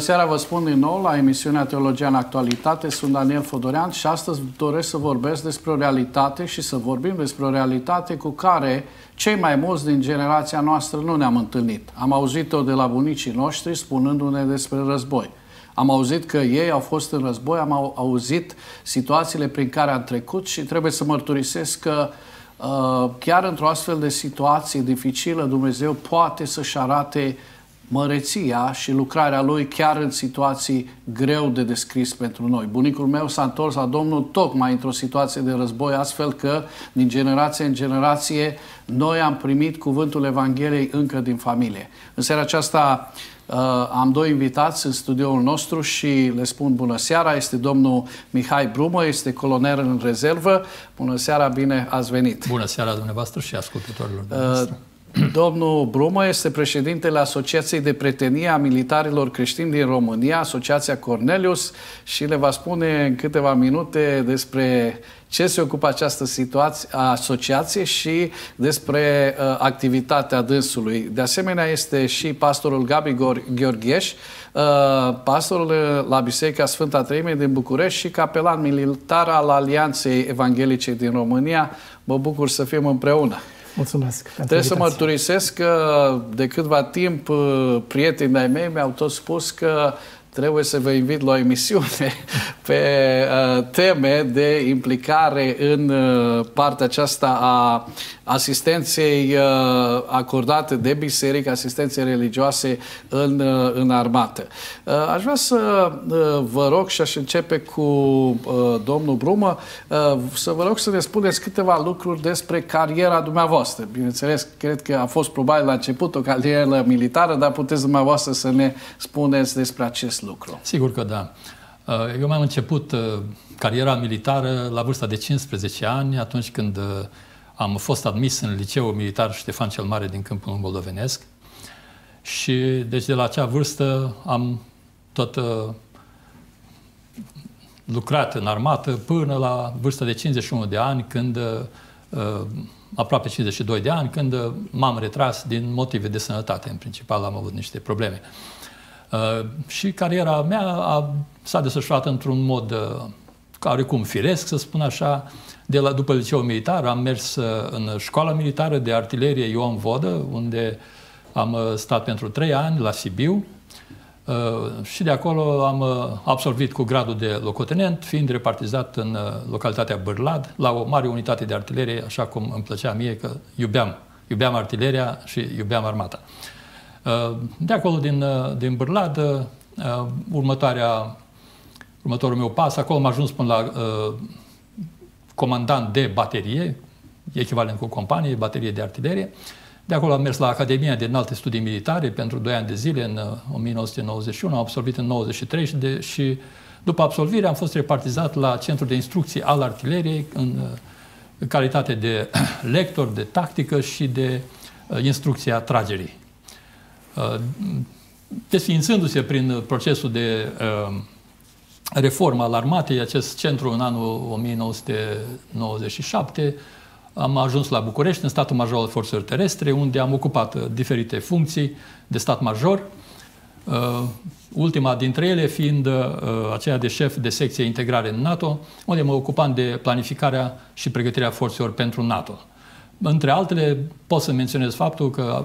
Bună seara, vă spun din nou la emisiunea Teologia în Actualitate. Sunt Daniel Fodorean și astăzi doresc să vorbesc despre o realitate și să vorbim despre o realitate cu care cei mai mulți din generația noastră nu ne-am întâlnit. Am auzit-o de la bunicii noștri spunându-ne despre război. Am auzit că ei au fost în război, am auzit situațiile prin care am trecut și trebuie să mărturisesc că uh, chiar într-o astfel de situație dificilă Dumnezeu poate să-și arate măreția și lucrarea lui chiar în situații greu de descris pentru noi. Bunicul meu s-a întors la Domnul tocmai într-o situație de război, astfel că din generație în generație noi am primit cuvântul Evangheliei încă din familie. În seara aceasta uh, am doi invitați în studioul nostru și le spun bună seara. Este domnul Mihai Brumă, este colonel în rezervă. Bună seara, bine ați venit! Bună seara dumneavoastră și ascultătorilor uh, dumneavoastră! Uh, Domnul Brumă este președintele Asociației de Pretenie a Militarilor Creștini din România, Asociația Cornelius, și le va spune în câteva minute despre ce se ocupă această situație, asociație și despre uh, activitatea dânsului. De asemenea, este și pastorul Gabi Gheorgheș, uh, pastorul la Biserica Sfânta Treime din București și capelan militar al Alianței Evanghelice din România. Mă bucur să fim împreună. Mulțumesc. Trebuie să mărturisesc că de câtva timp uh, prietenii ai mei mi-au tot spus că trebuie să vă invit la o emisiune pe uh, teme de implicare în uh, partea aceasta a asistenței uh, acordate de biserică, asistenței religioase în, uh, în armată. Uh, aș vrea să uh, vă rog și aș începe cu uh, domnul Brumă, uh, să vă rog să ne spuneți câteva lucruri despre cariera dumneavoastră. Bineînțeles, cred că a fost probabil la început o carieră militară, dar puteți dumneavoastră să ne spuneți despre acest acest lucru? Sigur că da. Uh, eu mi-am început uh, cariera militară la vârsta de 15 ani, atunci când uh, am fost admis în liceul militar Ștefan cel Mare din Câmpul Moldovenesc. Și deci de la acea vârstă am tot lucrat în armată până la vârsta de 51 de ani, când aproape 52 de ani, când m-am retras din motive de sănătate. În principal am avut niște probleme. Uh, și cariera mea a, s-a desfășurat într-un mod uh, carecum firesc, să spun așa. De la, după liceul militar am mers uh, în școala militară de artilerie Ioan Vodă, unde am stat pentru trei ani la Sibiu și de acolo am absolvit cu gradul de locotenent, fiind repartizat în localitatea Bârlad, la o mare unitate de artilerie, așa cum îmi plăcea mie, că iubeam, iubeam artileria și iubeam armata. Uh, de acolo, din, uh, din Bârladă, uh, următoarea, următorul meu pas, acolo am ajuns până la comandant de baterie, echivalent cu companie, baterie de artilerie. De acolo am mers la Academia de Înalte Studii Militare pentru 2 ani de zile, în 1991, am absolvit în 93 și, de, și după absolvire am fost repartizat la Centrul de Instrucție al Artileriei în, în calitate de lector, de tactică și de instrucția tragerii. Uh, desfințându-se prin procesul de uh, reformă al armatei, acest centru în anul 1997, am ajuns la București, în statul major al forțelor terestre, unde am ocupat uh, diferite funcții de stat major, ultima dintre ele fiind aceea de șef de secție integrare în NATO, unde mă ocupam de planificarea și pregătirea forțelor pentru NATO. Între altele, pot să menționez faptul că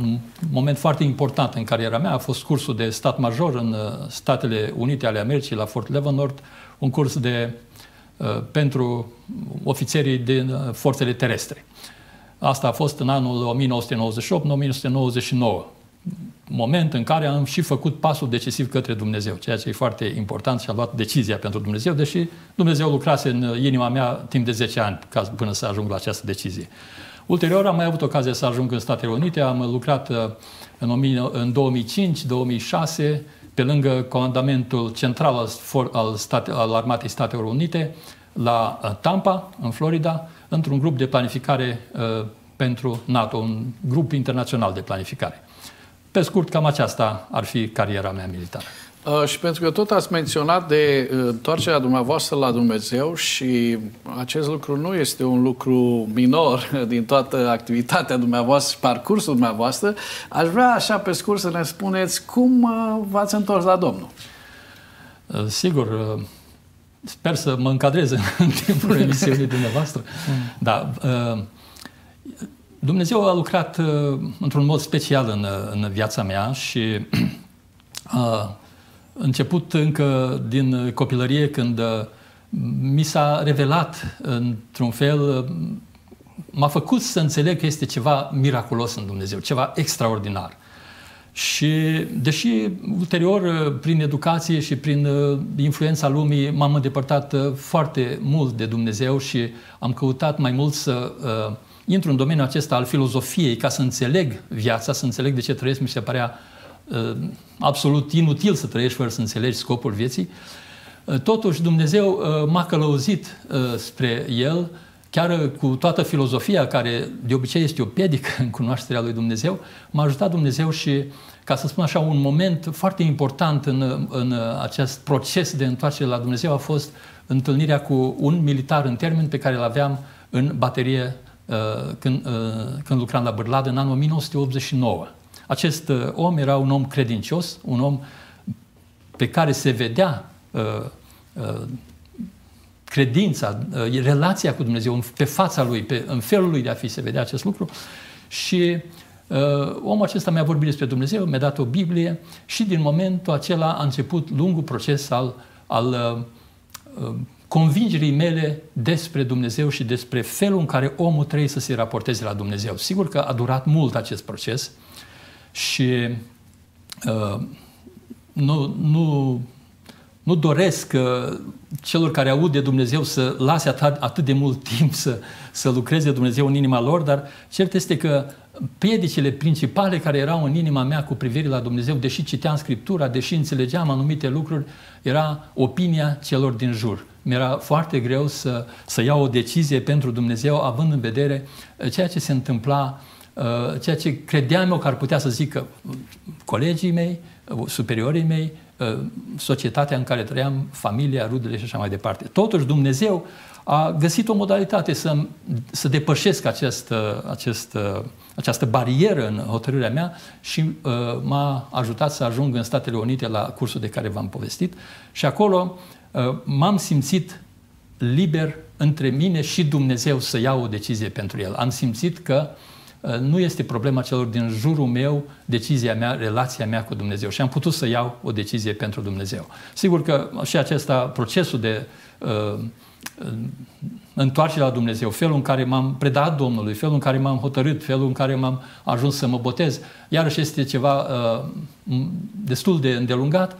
un moment foarte important în cariera mea a fost cursul de stat major în uh, Statele Unite ale Americii, la Fort Leavenworth, un curs de, uh, pentru ofițerii din uh, forțele terestre. Asta a fost în anul 1998-1999, moment în care am și făcut pasul decisiv către Dumnezeu, ceea ce e foarte important și am luat decizia pentru Dumnezeu, deși Dumnezeu lucrase în inima mea timp de 10 ani ca până să ajung la această decizie. Ulterior am mai avut ocazia să ajung în Statele Unite, am lucrat uh, în 2005-2006 pe lângă comandamentul central al, al, state, al Armatei Statelor Unite la uh, Tampa, în Florida, într-un grup de planificare uh, pentru NATO, un grup internațional de planificare. Pe scurt, cam aceasta ar fi cariera mea militară. Uh, și pentru că tot ați menționat de uh, întoarcerea dumneavoastră la Dumnezeu și acest lucru nu este un lucru minor din toată activitatea dumneavoastră și parcursul dumneavoastră, aș vrea așa pe scurt să ne spuneți cum uh, v-ați întors la Domnul. Sigur, sper să mă încadrez în timpul emisiunii dumneavoastră. Da, Dumnezeu a lucrat într-un mod special în, în viața mea și început încă din copilărie, când uh, mi s-a revelat într-un fel, uh, m-a făcut să înțeleg că este ceva miraculos în Dumnezeu, ceva extraordinar. Și deși ulterior, uh, prin educație și prin influența lumii, m-am îndepărtat foarte mult de Dumnezeu și am căutat mai mult să uh, intru în domeniul acesta al filozofiei ca să înțeleg viața, să înțeleg de ce trăiesc, mi se părea uh, absolut inutil să trăiești fără să înțelegi scopul vieții. Uh, totuși Dumnezeu uh, m-a călăuzit uh, spre El, chiar cu toată filozofia care de obicei este o piedică în cunoașterea lui Dumnezeu, m-a ajutat Dumnezeu și, ca să spun așa, un moment foarte important în, în acest proces de întoarcere la Dumnezeu a fost întâlnirea cu un militar în termen pe care îl aveam în baterie când, când lucram la Bârladă în anul 1989. Acest uh, om era un om credincios, un om pe care se vedea uh, uh, credința, uh, relația cu Dumnezeu pe fața lui, pe, în felul lui de a fi, se vedea acest lucru. Și uh, omul acesta mi-a vorbit despre Dumnezeu, mi-a dat o Biblie și din momentul acela a început lungul proces al, al uh, uh convingerii mele despre Dumnezeu și despre felul în care omul trebuie să se raporteze la Dumnezeu. Sigur că a durat mult acest proces, și uh, nu, nu, nu doresc uh, celor care aud de Dumnezeu să lase atât, atât de mult timp să, să lucreze Dumnezeu în inima lor, dar cert este că piedicile principale care erau în inima mea cu privire la Dumnezeu, deși citeam Scriptura, deși înțelegeam anumite lucruri, era opinia celor din jur. Mi-era foarte greu să, să iau o decizie pentru Dumnezeu, având în vedere ceea ce se întâmpla uh, Uh, ceea ce credeam eu că ar putea să zică colegii mei, uh, superiorii mei, uh, societatea în care trăiam, familia, rudele și așa mai departe. Totuși Dumnezeu a găsit o modalitate să, să depășesc acest, acest, această barieră în hotărârea mea și uh, m-a ajutat să ajung în Statele Unite la cursul de care v-am povestit și acolo uh, m-am simțit liber între mine și Dumnezeu să iau o decizie pentru el. Am simțit că uh, Uh, nu este problema celor din jurul meu, decizia mea, relația mea cu Dumnezeu. Și am putut să iau o decizie pentru Dumnezeu. Sigur că și acesta, procesul de uh, întoarce la Dumnezeu, felul în care m-am predat Domnului, felul în care m-am hotărât, felul în care m-am ajuns să mă botez, iarăși este ceva uh, destul de îndelungat,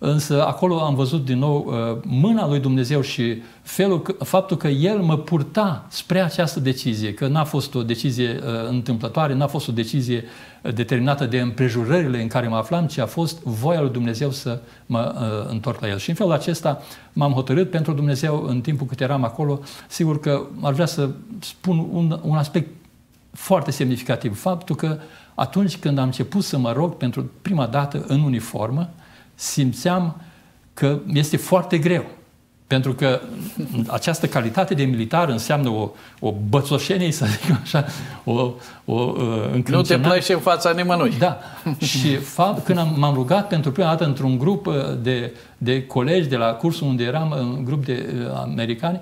Însă acolo am văzut din nou uh, mâna lui Dumnezeu și felul, faptul că El mă purta spre această decizie, că n-a fost o decizie uh, întâmplătoare, n-a fost o decizie uh, determinată de împrejurările în care mă aflam, ci a fost voia lui Dumnezeu să mă întorc la El. Și în felul acesta m-am hotărât pentru Dumnezeu în timpul cât eram acolo. Sigur că ar vrea să spun un, un aspect foarte semnificativ, faptul că atunci când am început să mă rog pentru prima dată în uniformă, simțeam că este foarte greu. Pentru că această calitate de militar înseamnă o, o bățoșenie, să zic așa, o, o uh, Nu te plăci în fața nimănui. Da. Și fapt, când am, m-am rugat pentru prima dată într-un grup uh, de, de colegi de la cursul unde eram, un grup de uh, americani,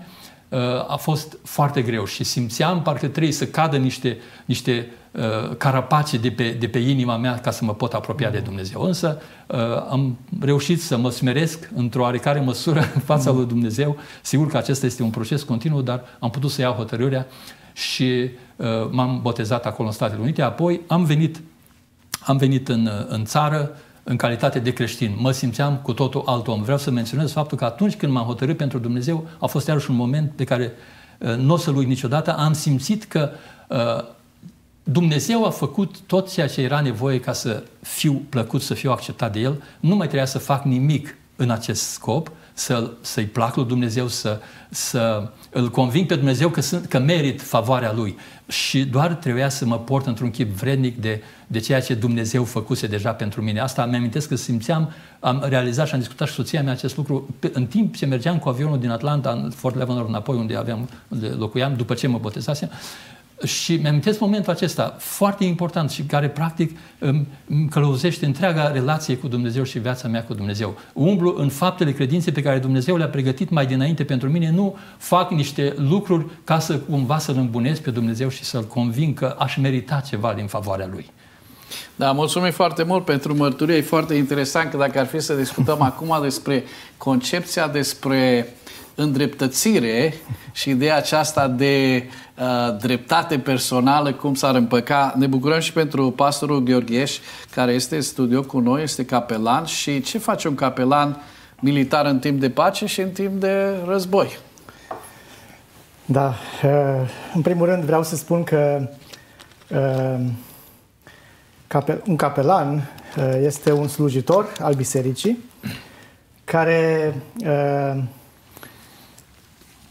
uh, a fost foarte greu și simțeam parcă trebuie să cadă niște, niște Uh, carapace de pe, de pe inima mea ca să mă pot apropia de Dumnezeu. Însă uh, am reușit să mă smeresc într-o oarecare măsură în fața lui Dumnezeu. Sigur că acesta este un proces continuu, dar am putut să iau hotărârea și uh, m-am botezat acolo în Statele Unite. Apoi am venit, am venit în, în țară în calitate de creștin. Mă simțeam cu totul alt om. Vreau să menționez faptul că atunci când m-am hotărât pentru Dumnezeu, a fost iarăși un moment pe care nu o să-l uit niciodată. Am simțit că Dumnezeu a făcut tot ceea ce era nevoie ca să fiu plăcut, să fiu acceptat de El. Nu mai trebuia să fac nimic în acest scop, să, să-i plac lui Dumnezeu, să, să îl conving pe Dumnezeu că, sunt, că merit favoarea Lui. Și doar trebuia să mă port într-un chip vrednic de, de ceea ce Dumnezeu făcuse deja pentru mine. Asta mi amintesc că simțeam, am realizat și am discutat și soția mea acest lucru în timp ce mergeam cu avionul din Atlanta în Fort Leavenworth înapoi unde, aveam, unde locuiam, după ce mă botezasem. Și mi-amintesc momentul acesta foarte important și care practic îmi călăuzește întreaga relație cu Dumnezeu și viața mea cu Dumnezeu. Umblu în faptele credinței pe care Dumnezeu le-a pregătit mai dinainte pentru mine, nu fac niște lucruri ca să cumva să-L îmbunesc pe Dumnezeu și să-L conving că aș merita ceva din favoarea Lui. Da, mulțumim foarte mult pentru mărturie. E foarte interesant că dacă ar fi să discutăm acum despre concepția despre îndreptățire și ideea aceasta de uh, dreptate personală, cum s-ar împăca. Ne bucurăm și pentru pastorul Gheorgheș, care este în studio cu noi, este capelan. Și ce face un capelan militar în timp de pace și în timp de război? Da, uh, în primul rând vreau să spun că uh, un capelan uh, este un slujitor al bisericii care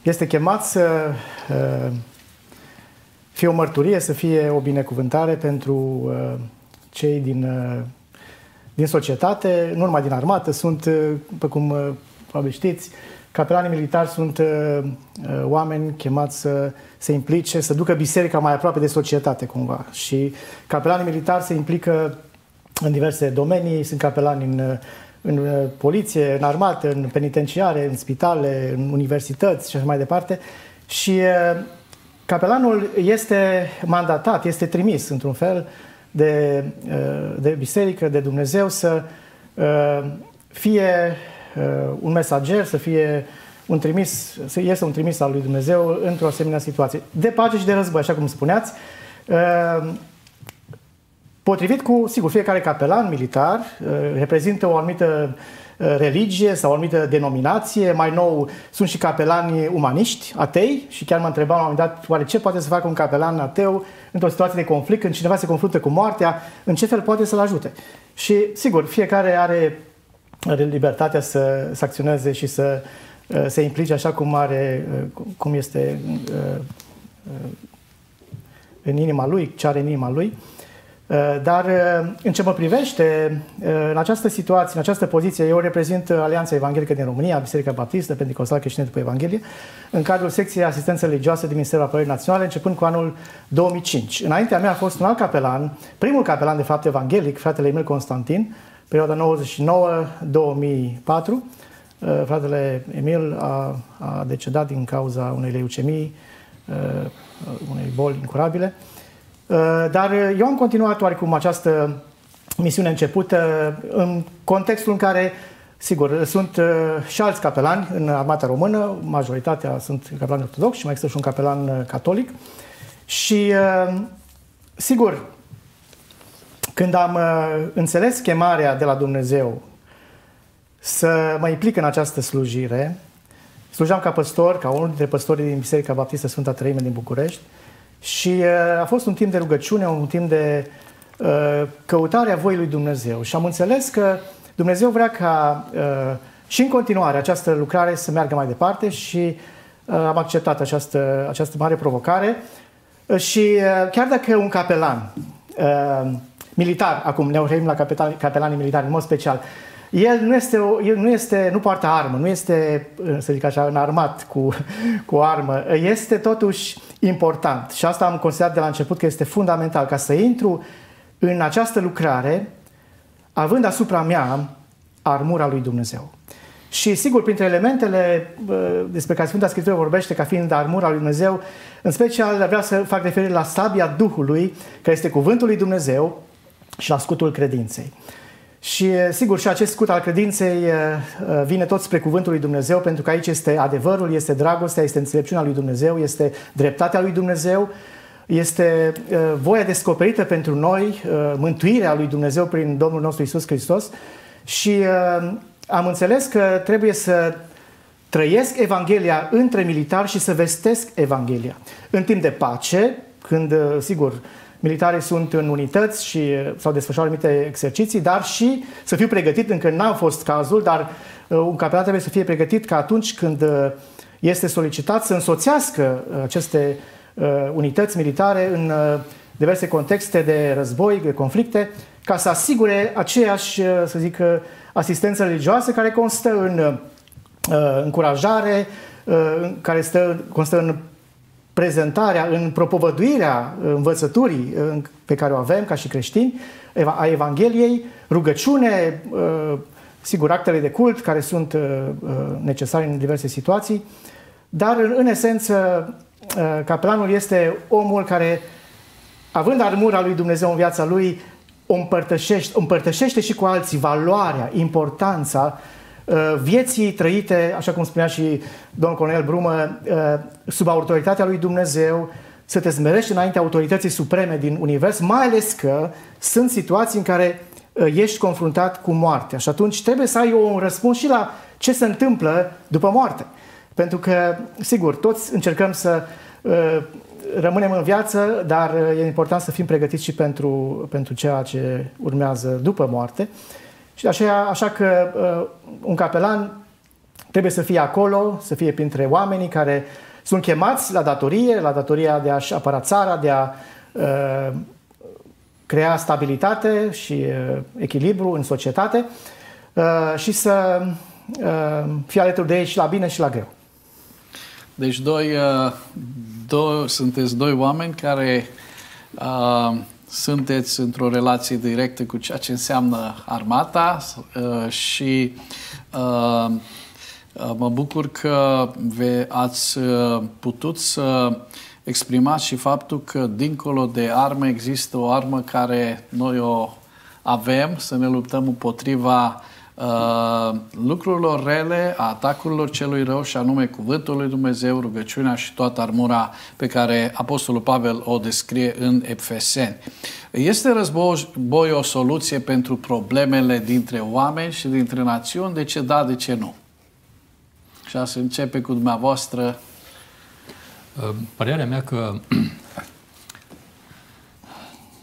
este chemat să uh, fie o mărturie, să fie o binecuvântare pentru uh, cei din, uh, din societate, nu numai din armată, sunt, după cum probabil știți, capelanii militari sunt oameni chemați să se implice, să ducă biserica mai aproape de societate cumva. Și capelanii militari se implică în diverse domenii, sunt capelani în în uh, poliție, în armată, în penitenciare, în spitale, în universități și așa mai departe. Și uh, capelanul este mandatat, este trimis într-un fel de, uh, de biserică, de Dumnezeu să fie un mesager, să fie un trimis, să iese un trimis al lui Dumnezeu într-o asemenea situație. De pace și de război, așa cum spuneați, Potrivit cu, sigur, fiecare capelan militar uh, reprezintă o anumită uh, religie sau o anumită denominație. Mai nou sunt și capelani umaniști, atei, și chiar mă întrebam la un moment dat, oare ce poate să facă un capelan ateu într-o situație de conflict, când cineva se confruntă cu moartea, în ce fel poate să-l ajute? Și, sigur, fiecare are libertatea să, să acționeze și să uh, se implice așa cum are, cum este în inima lui, ce are în inima lui. Uh, dar uh, în ce mă privește, uh, în această situație, în această poziție, eu reprezint Alianța Evanghelică din România, Biserica Baptistă, Pentecostal Creștină după Evanghelie, în cadrul secției Asistență Religioasă din Ministerul Apărării Naționale, începând cu anul 2005. Înaintea mea a fost un alt capelan, primul capelan de fapt evanghelic, fratele Emil Constantin, perioada 99-2004. Fratele Emil a, a decedat din cauza unei leucemii, unei boli incurabile. Uh, dar eu am continuat oarecum această misiune începută în contextul în care, sigur, sunt uh, și alți capelani în armata română, majoritatea sunt capelani ortodoxi și mai există și un capelan uh, catolic. Și, sigur, când am înțeles chemarea de la Dumnezeu să mă implic în această slujire, slujeam ca păstor, ca unul dintre păstorii din Biserica Baptistă Sfânta Trăime din București, și uh, a fost un timp de rugăciune, un timp de uh, căutare a voii lui Dumnezeu. Și am înțeles că Dumnezeu vrea ca uh, și în continuare această lucrare să meargă mai departe și am acceptat această, această mare provocare. Și chiar dacă un capelan militar, acum ne referim la capelanii militari în mod special, el nu este, el nu este, nu poartă armă, nu este, să zic așa, înarmat cu, cu armă. Este totuși important și asta am considerat de la început că este fundamental ca să intru în această lucrare având asupra mea armura lui Dumnezeu. Și sigur, printre elementele despre care Sfânta Scriptură vorbește ca fiind armura lui Dumnezeu, în special vreau să fac referire la sabia Duhului, care este cuvântul lui Dumnezeu și la scutul credinței. Și sigur, și acest scut al credinței vine tot spre cuvântul lui Dumnezeu, pentru că aici este adevărul, este dragostea, este înțelepciunea lui Dumnezeu, este dreptatea lui Dumnezeu, este voia descoperită pentru noi, mântuirea lui Dumnezeu prin Domnul nostru Isus Hristos. Și am înțeles că trebuie să trăiesc Evanghelia între militari și să vestesc Evanghelia. În timp de pace, când, sigur, militarii sunt în unități și s-au desfășurat anumite exerciții, dar și să fiu pregătit, încă n-a fost cazul, dar un capelan trebuie să fie pregătit ca atunci când este solicitat să însoțească aceste unități militare în diverse contexte de război, de conflicte, ca să asigure aceeași, să zic, asistență religioasă care constă în încurajare, care stă, constă în prezentarea, în propovăduirea învățăturii pe care o avem ca și creștini, a Evangheliei, rugăciune, sigur, actele de cult care sunt necesare în diverse situații, dar în esență capelanul este omul care, având armura lui Dumnezeu în viața lui, o împărtășește, împărtășește și cu alții valoarea, importanța Uh, vieții trăite, așa cum spunea și domnul colonel Brumă, uh, sub autoritatea lui Dumnezeu, să te smerești înaintea autorității supreme din univers, mai ales că sunt situații în care uh, ești confruntat cu moartea și atunci trebuie să ai un răspuns și la ce se întâmplă după moarte. Pentru că, sigur, toți încercăm să rămânem în viață, dar e important să fim pregătiți și pentru, pentru ceea ce urmează după moarte. Și așa, așa că uh, un capelan trebuie să fie acolo, să fie printre oamenii care sunt chemați la datorie, la datoria de a-și apăra țara, de a uh, crea stabilitate și uh, echilibru în societate uh, și să uh, fie alături de ei și la bine și la greu. Deci doi, uh, doi, sunteți doi oameni care uh, sunteți într-o relație directă cu ceea ce înseamnă armata uh, și uh, uh, mă bucur că ați putut să exprimați și faptul că dincolo de armă există o armă care noi o avem, să ne luptăm împotriva uh, lucrurilor rele, a atacurilor celui rău și anume cuvântul lui Dumnezeu, rugăciunea și toată armura pe care Apostolul Pavel o descrie în Efeseni. Este război o soluție pentru problemele dintre oameni și dintre națiuni? De ce da, de ce nu? Și să începe cu dumneavoastră. Uh, părerea mea că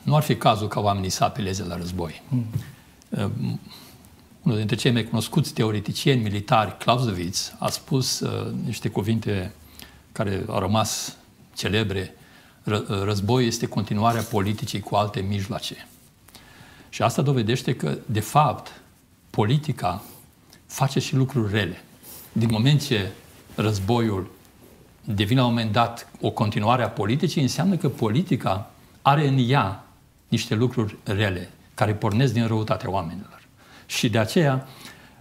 nu ar fi cazul ca oamenii să apeleze la război. Mm unul dintre cei mai cunoscuți teoreticieni militari, Clausewitz, a spus uh, niște cuvinte care au rămas celebre. Ră, uh, război este continuarea politicii cu alte mijloace. Și asta dovedește că, de fapt, politica face și lucruri rele. Din moment ce războiul devine la un moment dat o continuare a politicii, înseamnă că politica are în ea niște lucruri rele, care pornesc din răutatea oamenilor. Și de aceea,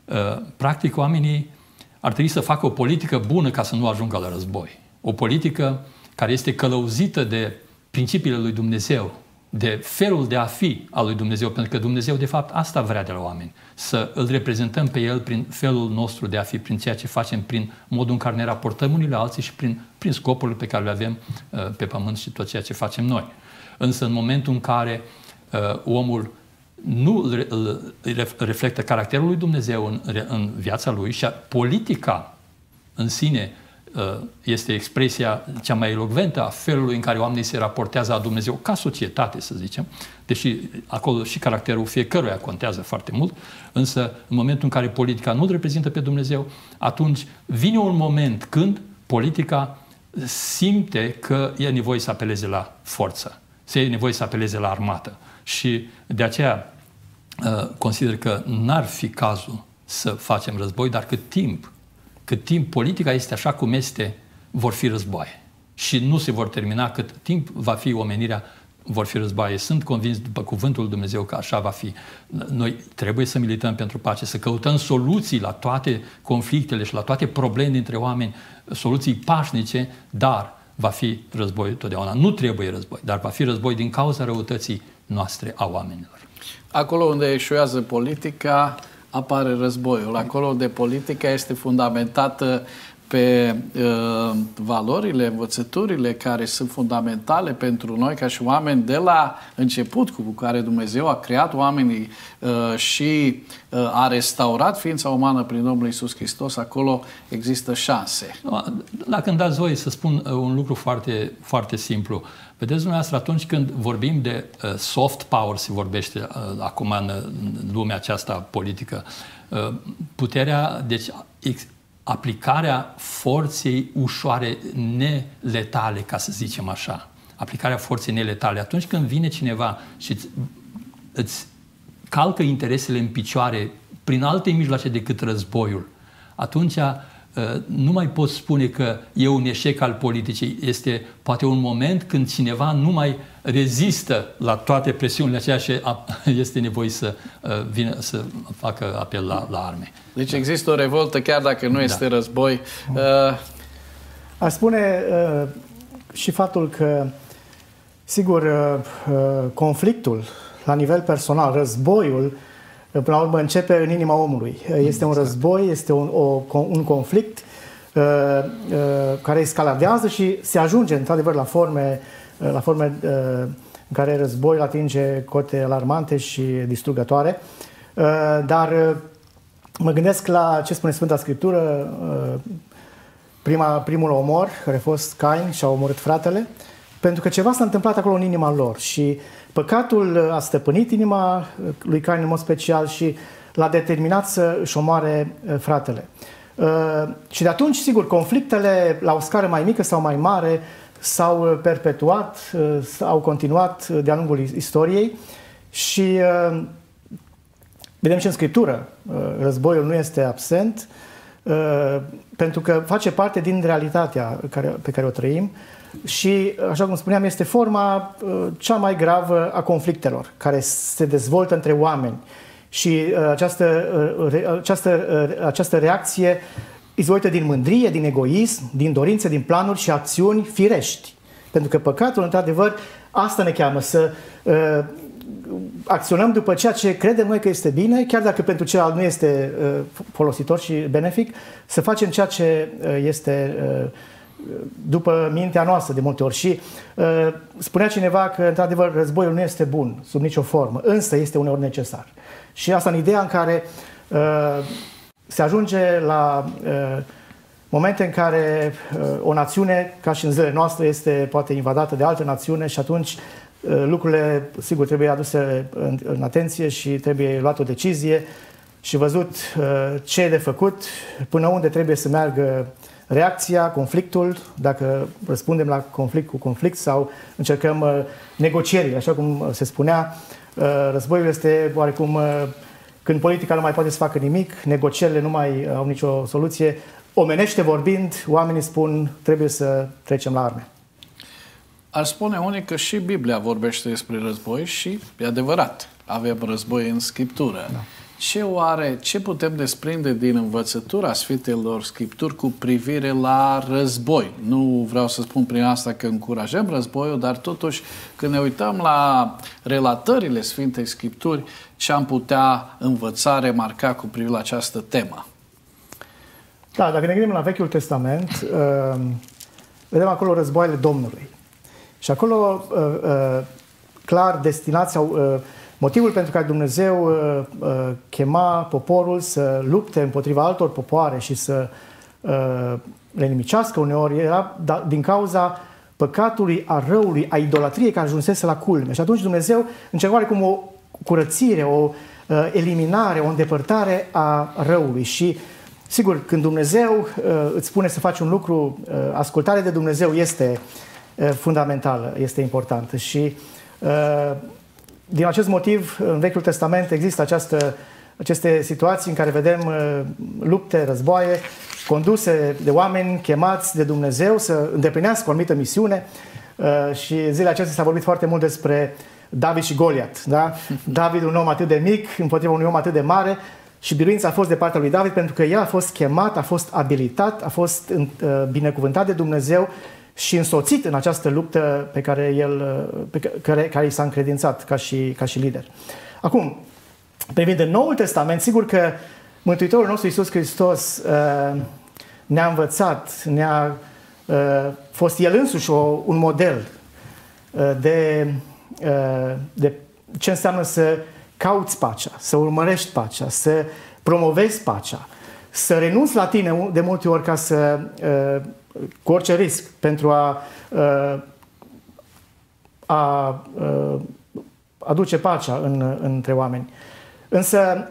uh, practic, oamenii ar trebui să facă o politică bună ca să nu ajungă la război. O politică care este călăuzită de principiile lui Dumnezeu, de felul de a fi al lui Dumnezeu, pentru că Dumnezeu, de fapt, asta vrea de la oameni. Să îl reprezentăm pe El prin felul nostru de a fi, prin ceea ce facem, prin modul în care ne raportăm unii la alții și prin, prin scopurile pe care le avem uh, pe pământ și tot ceea ce facem noi. Însă, în momentul în care uh, omul nu reflectă caracterul lui Dumnezeu în, în viața lui și politica în sine uh, este expresia cea mai elocventă a felului în care oamenii se raportează la Dumnezeu ca societate, să zicem, deși acolo și caracterul fiecăruia contează foarte mult, însă în momentul în care politica nu reprezintă pe Dumnezeu, atunci vine un moment când politica simte că e nevoie să apeleze la forță, să e nevoie să apeleze la armată. Și de aceea uh, consider că n-ar fi cazul să facem război, dar cât timp, cât timp politica este așa cum este, vor fi războaie. Și nu se vor termina cât timp va fi omenirea vor fi războaie. Sunt convins după cuvântul Lui Dumnezeu că așa va fi. Noi trebuie să milităm pentru pace, să căutăm soluții la toate conflictele și la toate problemele dintre oameni, soluții pașnice, dar va fi război totdeauna. Nu trebuie război, dar va fi război din cauza răutății noastre a oamenilor. Acolo unde eșuează politica, apare războiul. Acolo unde politica este fundamentată pe uh, valorile, învățăturile care sunt fundamentale pentru noi ca și oameni de la început cu care Dumnezeu a creat oamenii uh, și uh, a restaurat ființa umană prin Domnul Isus Hristos, acolo există șanse. Dacă îmi dați voie să spun uh, un lucru foarte, foarte simplu, Vedeți dumneavoastră, atunci când vorbim de uh, soft power, se vorbește uh, acum în, în lumea aceasta politică, uh, puterea, deci ex, aplicarea forței ușoare neletale, ca să zicem așa, aplicarea forței neletale. Atunci când vine cineva și îți, îți calcă interesele în picioare prin alte mijloace decât războiul, atunci Uh, nu mai pot spune că e un eșec al politicii. Este poate un moment când cineva nu mai rezistă la toate presiunile aceea și este nevoie să uh, vină să facă apel la, la arme. Deci există o revoltă chiar dacă nu este da. război. Uh... Aș spune uh, și faptul că, sigur, uh, uh conflictul la nivel personal, războiul, Până la urmă începe în inima omului. Este exact. un război, este un, o, un conflict uh, uh, care escaladează și se ajunge într-adevăr la forme, uh, la forme uh, în care războiul atinge cote alarmante și distrugătoare. Uh, dar uh, mă gândesc la ce spune Sfânta Scriptură, uh, prima, primul omor, care a fost Cain și a omorât fratele, pentru că ceva s-a întâmplat acolo în inima lor și uh, Păcatul a stăpânit inima lui Cain în mod special și l-a determinat să își omoare uh, fratele. Uh, și de atunci, sigur, conflictele la o scară mai mică sau mai mare s-au uh, perpetuat, au continuat de-a lungul istoriei și vedem și în Scriptură, războiul nu este absent, pentru că face parte din realitatea pe care o trăim și, așa cum spuneam, este forma uh, cea mai gravă a conflictelor care se dezvoltă între oameni. Și uh, această, uh, această, această reacție izvolită din mândrie, din egoism, din dorințe, din planuri și acțiuni firești. Pentru că păcatul, într-adevăr, asta ne cheamă să uh, acționăm după ceea ce credem noi că este bine, chiar dacă pentru celălalt nu este uh, folositor și benefic, să facem ceea ce uh, este uh, după mintea noastră de multe ori. Și uh, spunea cineva că, într-adevăr, războiul nu este bun sub nicio formă, însă este uneori necesar. Și asta în ideea în care uh, se ajunge la uh, momente în care uh, o națiune, ca și în zilele noastre, este poate invadată de altă națiune și atunci uh, lucrurile, sigur, trebuie aduse în, în atenție și trebuie luat o decizie și văzut uh, ce e de făcut, până unde trebuie să meargă reacția, conflictul, dacă răspundem la conflict cu conflict sau încercăm uh, negocierile, așa cum uh, se spunea, uh, războiul este oarecum când politica nu mai poate să facă nimic, negocierile nu mai au nicio soluție, omenește vorbind, oamenii spun trebuie să trecem la arme. Ar spune unii că și Biblia vorbește despre război și e adevărat, avem război în Scriptură. Da ce oare, ce putem desprinde din învățătura Sfintelor Scripturi cu privire la război? Nu vreau să spun prin asta că încurajăm războiul, dar totuși când ne uităm la relatările Sfintei Scripturi, ce am putea învăța, remarca cu privire la această temă? Da, dacă ne gândim la Vechiul Testament, uh, vedem acolo războaiele Domnului. Și acolo, uh, uh, clar, destinația Motivul pentru care Dumnezeu uh, uh, chema poporul să lupte împotriva altor popoare și să uh, le nimicească uneori era da, din cauza păcatului, a răului, a idolatriei care ajunsese la culme. Și atunci Dumnezeu încerca cum o curățire, o uh, eliminare, o îndepărtare a răului. Și sigur, când Dumnezeu uh, îți spune să faci un lucru, uh, ascultarea de Dumnezeu este uh, fundamentală, este importantă. Și uh, din acest motiv, în Vechiul Testament există această, aceste situații în care vedem uh, lupte, războaie, conduse de oameni chemați de Dumnezeu să îndeplinească o anumită misiune uh, și zilele acestea s-a vorbit foarte mult despre David și Goliat. Da? David, un om atât de mic, împotriva unui om atât de mare, și biruința a fost de partea lui David pentru că el a fost chemat, a fost abilitat, a fost uh, binecuvântat de Dumnezeu și însoțit în această luptă pe care el, pe care, care i s-a încredințat ca și, ca și lider. Acum, privind în Noul Testament, sigur că Mântuitorul nostru Iisus Hristos uh, ne-a învățat, ne-a uh, fost El însuși o, un model uh, de, uh, de ce înseamnă să cauți pacea, să urmărești pacea, să promovezi pacea, să renunți la tine de multe ori ca să, uh, cu orice risc, pentru a uh, a aduce pacea în, între oameni. Însă,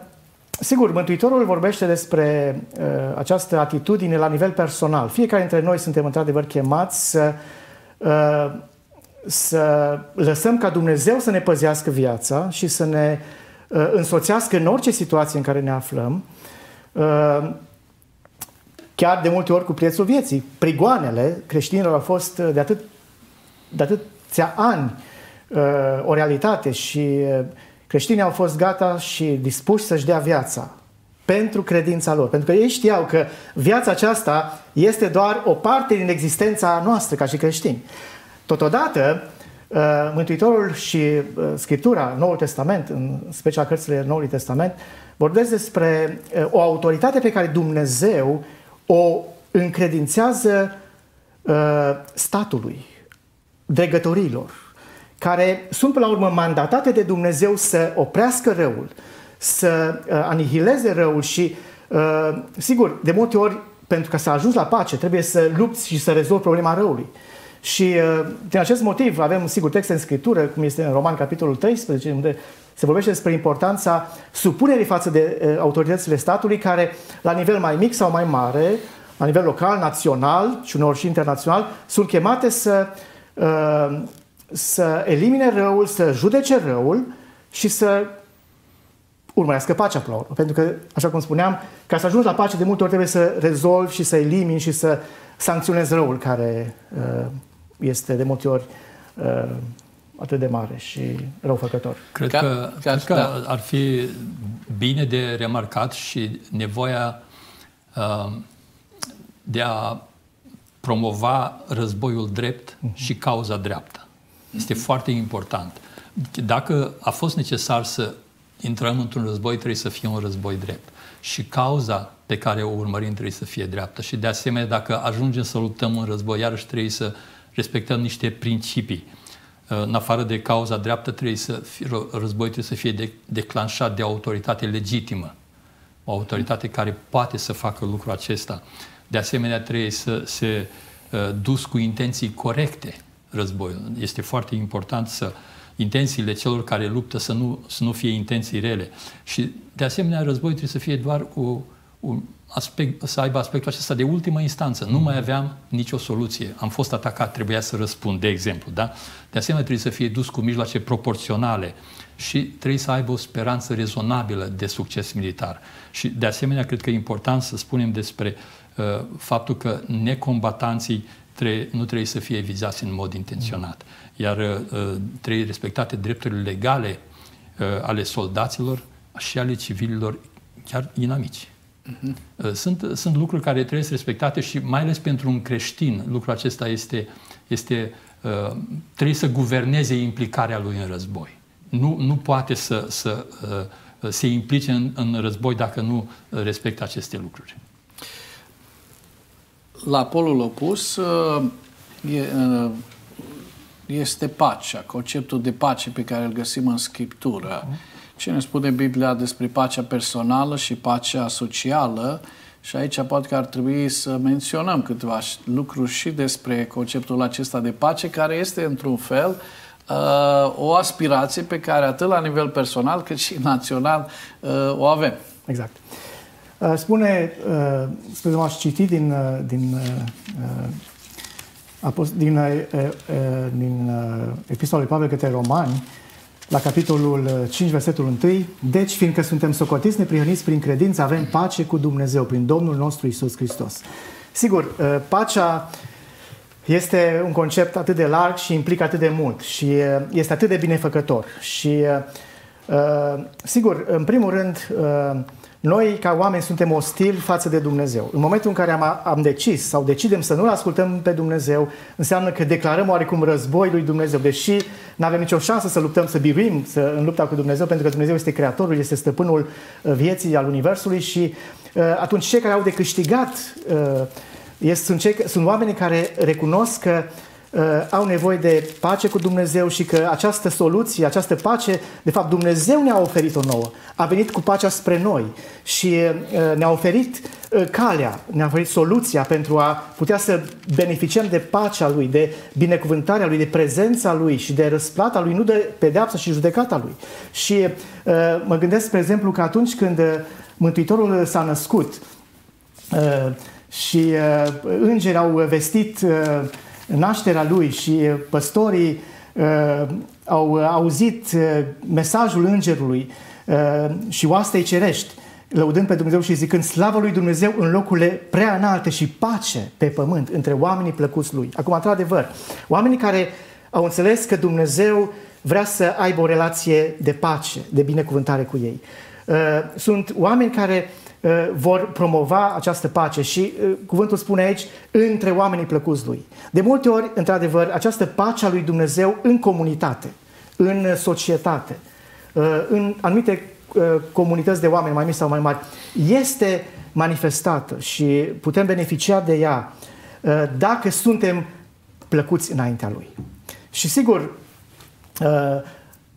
sigur, Mântuitorul vorbește despre uh, această atitudine la nivel personal. Fiecare dintre noi suntem într-adevăr chemați să, uh, să lăsăm ca Dumnezeu să ne păzească viața și să ne uh, însoțească în orice situație în care ne aflăm. Uh, chiar de multe ori cu prețul vieții. Prigoanele creștinilor au fost de atât de atâția ani uh, o realitate și uh, creștinii au fost gata și dispuși să-și dea viața pentru credința lor. Pentru că ei știau că viața aceasta este doar o parte din existența noastră ca și creștini. Totodată, uh, Mântuitorul și Scriptura, Noul Testament, în special cărțile Noului Testament, vorbesc despre o autoritate pe care Dumnezeu o încredințează statului, dregătorilor, care sunt, până la urmă, mandatate de Dumnezeu să oprească răul, să uh, anihileze răul și, uh, sigur, de multe ori, pentru ca să ajungi la pace, trebuie să lupți și să rezolvi problema răului. Și uh, din acest motiv avem, sigur, texte în Scriptură, cum este în Roman, capitolul 13, unde se vorbește despre importanța supunerii față de uh, autoritățile statului, care, la nivel mai mic sau mai mare, la nivel local, național și uneori și internațional, sunt chemate să uh, Uh, să elimine răul, să judece răul și să urmărească pacea până la urmă. Pentru că, așa cum spuneam, ca să ajungi la pace, de multe ori trebuie să rezolvi și să elimini și să sancționezi răul care uh, este de multe ori uh, atât de mare și răufăcător. Cred că, ca, cred că da. ar fi bine de remarcat și nevoia uh, de a promova războiul drept și cauza dreaptă. Este foarte important. Dacă a fost necesar să intrăm într-un război, trebuie să fie un război drept. Și cauza pe care o urmărim trebuie să fie dreaptă. Și de asemenea, dacă ajungem să luptăm un război, iarăși trebuie să respectăm niște principii. În afară de cauza dreaptă, trebuie să fie, război trebuie să fie de, declanșat de autoritate legitimă. O autoritate care poate să facă lucrul acesta. De asemenea, trebuie să se uh, dus cu intenții corecte războiul. Este foarte important să intențiile celor care luptă să nu, să nu fie intenții rele. Și, de asemenea, războiul trebuie să fie doar cu un aspect, să aibă aspectul acesta de ultimă instanță. Nu mai aveam nicio soluție. Am fost atacat, trebuia să răspund, de exemplu. Da? De asemenea, trebuie să fie dus cu mijloace proporționale și trebuie să aibă o speranță rezonabilă de succes militar. Și, de asemenea, cred că e important să spunem despre uh, Uh, faptul că necombatanții trebuie, nu trebuie să fie vizați în mod intenționat, iar uh, trebuie respectate drepturile legale uh, ale soldaților și ale civililor, chiar inamici. Uh-huh. Sunt, sunt lucruri care trebuie respectate și mai ales pentru un creștin, lucrul acesta este, este uh, trebuie să guverneze implicarea lui în război. Nu, nu poate să, să uh, se implice în, în război dacă nu respectă aceste lucruri la polul opus uh, uh, este pacea, conceptul de pace pe care îl găsim în Scriptură. Ce ne spune Biblia despre pacea personală și pacea socială? Și aici poate că ar trebui să menționăm câteva lucruri și despre conceptul acesta de pace, care este, într-un fel, uh, o aspirație pe care atât la nivel personal cât și național o avem. Exact. Uh, spune, uh, spune aș citi din, uh, din, din, din Epistola lui Pavel către Romani, la capitolul 5, versetul 1, Deci, fiindcă suntem socotiți neprihăniți prin credință, avem pace cu Dumnezeu, prin Domnul nostru Isus Hristos. Sigur, pacea este un concept atât de larg și implică atât de mult și este atât de binefăcător. Și, sigur, în primul rând, noi, ca oameni, suntem ostili față de Dumnezeu. În momentul în care am, am decis sau decidem să nu-L ascultăm pe Dumnezeu, înseamnă că declarăm oarecum război lui Dumnezeu, deși nu avem nicio șansă să luptăm, să biruim să, în lupta cu Dumnezeu, pentru că Dumnezeu este Creatorul, este stăpânul uh, vieții, al Universului și uh, atunci cei care au de câștigat uh, sunt, cei, sunt oamenii care recunosc că uh, au nevoie de pace cu Dumnezeu și că această soluție, această pace, de fapt Dumnezeu ne-a oferit-o nouă. A venit cu pacea spre noi și uh, ne-a oferit uh, calea, ne-a oferit soluția pentru a putea să beneficiem de pacea Lui, de binecuvântarea Lui, de prezența Lui și de răsplata Lui, nu de pedeapsa și judecata Lui. Și uh, mă gândesc, spre exemplu, că atunci când uh, Mântuitorul s-a născut uh, și uh, îngeri au vestit uh, nașterea lui și păstorii uh, au auzit uh, mesajul îngerului uh, și oastei cerești, lăudând pe Dumnezeu și zicând slavă lui Dumnezeu în locurile prea înalte și pace pe pământ între oamenii plăcuți lui. Acum, într-adevăr, oamenii care au înțeles că Dumnezeu vrea să aibă o relație de pace, de binecuvântare cu ei. Uh, sunt oameni care Uh, vor promova această pace și uh, cuvântul spune aici între oamenii plăcuți lui. De multe ori, într-adevăr, această pace a lui Dumnezeu în comunitate, în societate, uh, în anumite comunități de oameni mai mici sau mai mari, este manifestată și putem beneficia de ea dacă suntem plăcuți înaintea lui. Și sigur,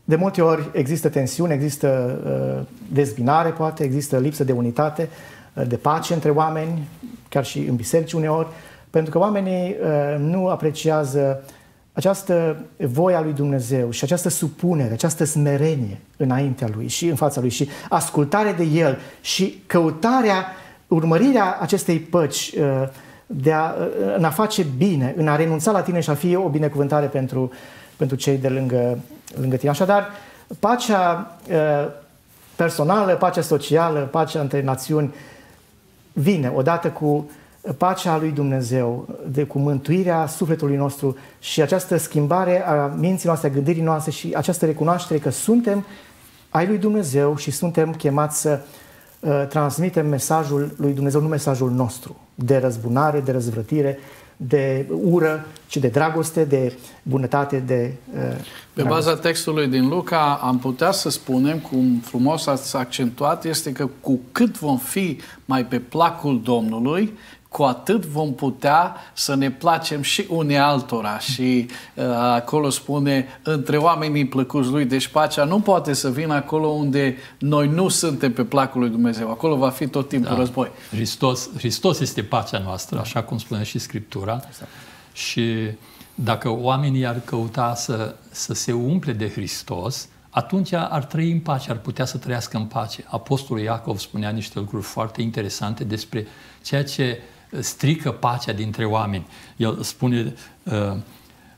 de multe ori există tensiune, există uh, dezbinare, poate, există lipsă de unitate, uh, de pace între oameni, chiar și în biserici uneori, pentru că oamenii uh, nu apreciază această voia lui Dumnezeu și această supunere, această smerenie înaintea lui și în fața lui și ascultare de el și căutarea, urmărirea acestei păci de a, în a face bine, în a renunța la tine și a fi o binecuvântare pentru, pentru cei de lângă, lângă tine. Așadar, pacea personală, pacea socială, pacea între națiuni vine odată cu pacea lui Dumnezeu, de cu mântuirea sufletului nostru și această schimbare a minții noastre, a gândirii noastre și această recunoaștere că suntem ai lui Dumnezeu și suntem chemați să uh, transmitem mesajul lui Dumnezeu, nu mesajul nostru, de răzbunare, de răzvrătire, de ură, ci de dragoste, de bunătate, de uh, Pe baza textului din Luca am putea să spunem, cum frumos ați accentuat, este că cu cât vom fi mai pe placul Domnului, cu atât vom putea să ne placem și unii altora. Și uh, acolo spune, între oamenii plăcuți lui, deci pacea nu poate să vină acolo unde noi nu suntem pe placul lui Dumnezeu. Acolo va fi tot timpul da. război. Hristos, Hristos este pacea noastră, așa cum spune și Scriptura. Exact. Și dacă oamenii ar căuta să, să se umple de Hristos, atunci ar trăi în pace, ar putea să trăiască în pace. Apostolul Iacov spunea niște lucruri foarte interesante despre ceea ce strică pacea dintre oameni. El spune uh,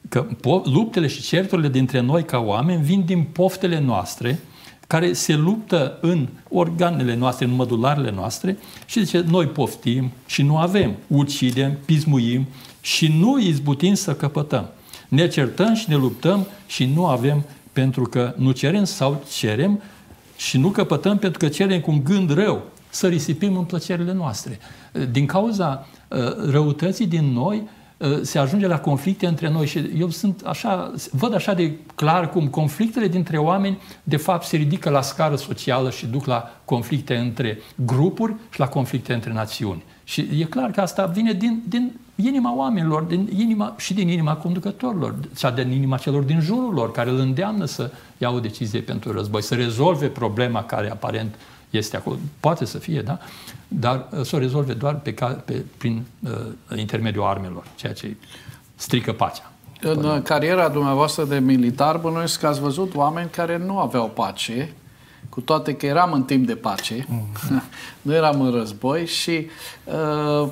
că luptele și certurile dintre noi ca oameni vin din poftele noastre, care se luptă în organele noastre, în mădularele noastre și zice, noi poftim și nu avem, ucidem, pismuim și nu izbutim să căpătăm. Ne certăm și ne luptăm și nu avem pentru că nu cerem sau cerem și nu căpătăm pentru că cerem cu un gând rău să risipim în plăcerile noastre. Din cauza uh, răutății din noi, uh, se ajunge la conflicte între noi și eu sunt așa, văd așa de clar cum conflictele dintre oameni de fapt se ridică la scară socială și duc la conflicte între grupuri și la conflicte între națiuni. Și e clar că asta vine din, din inima oamenilor, din inima, și din inima conducătorilor, sau din inima celor din jurul lor, care îl îndeamnă să ia o decizie pentru război, să rezolve problema care aparent uh, este acolo. Poate să fie, da? Dar uh, să o rezolve doar pe, pe, prin uh, intermediul armelor, ceea ce strică pacea. În Până. cariera dumneavoastră de militar, bănuiesc că ați văzut oameni care nu aveau pace, cu toate că eram în timp de pace, mm. nu eram în război și uh,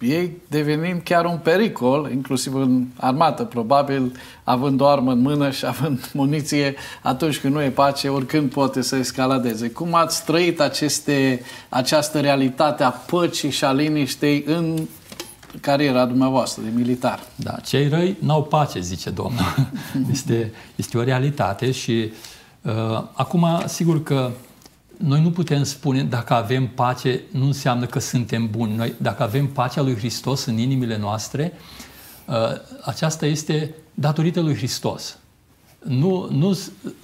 ei devenind chiar un pericol, inclusiv în armată, probabil, având o armă în mână și având muniție, atunci când nu e pace, oricând poate să escaladeze. Cum ați trăit aceste, această realitate a păcii și a liniștei în cariera dumneavoastră de militar? Da, cei răi n-au pace, zice Domnul. este, este o realitate și uh, acum, sigur că noi nu putem spune dacă avem pace, nu înseamnă că suntem buni. Noi, dacă avem pacea lui Hristos în inimile noastre, uh, aceasta este datorită lui Hristos. Nu, nu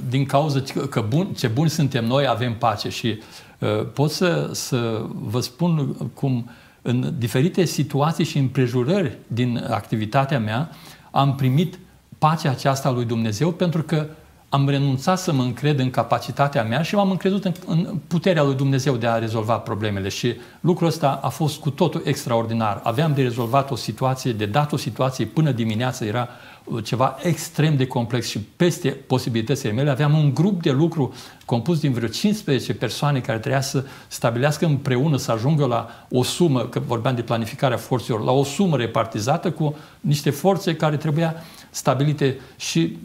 din cauza că bun, ce buni suntem noi, avem pace și uh, pot să, să vă spun cum în diferite situații și împrejurări din activitatea mea am primit pacea aceasta lui Dumnezeu pentru că am renunțat să mă încred în capacitatea mea și m-am încredut în, în puterea lui Dumnezeu de a rezolva problemele. Și lucrul ăsta a fost cu totul extraordinar. Aveam de rezolvat o situație, de dat o situație până dimineață, era uh, ceva extrem de complex și peste posibilitățile mele. Aveam un grup de lucru compus din vreo 15 persoane care trebuia să stabilească împreună, să ajungă la o sumă, că vorbeam de planificarea forțelor, la o sumă repartizată cu niște forțe care trebuia stabilite și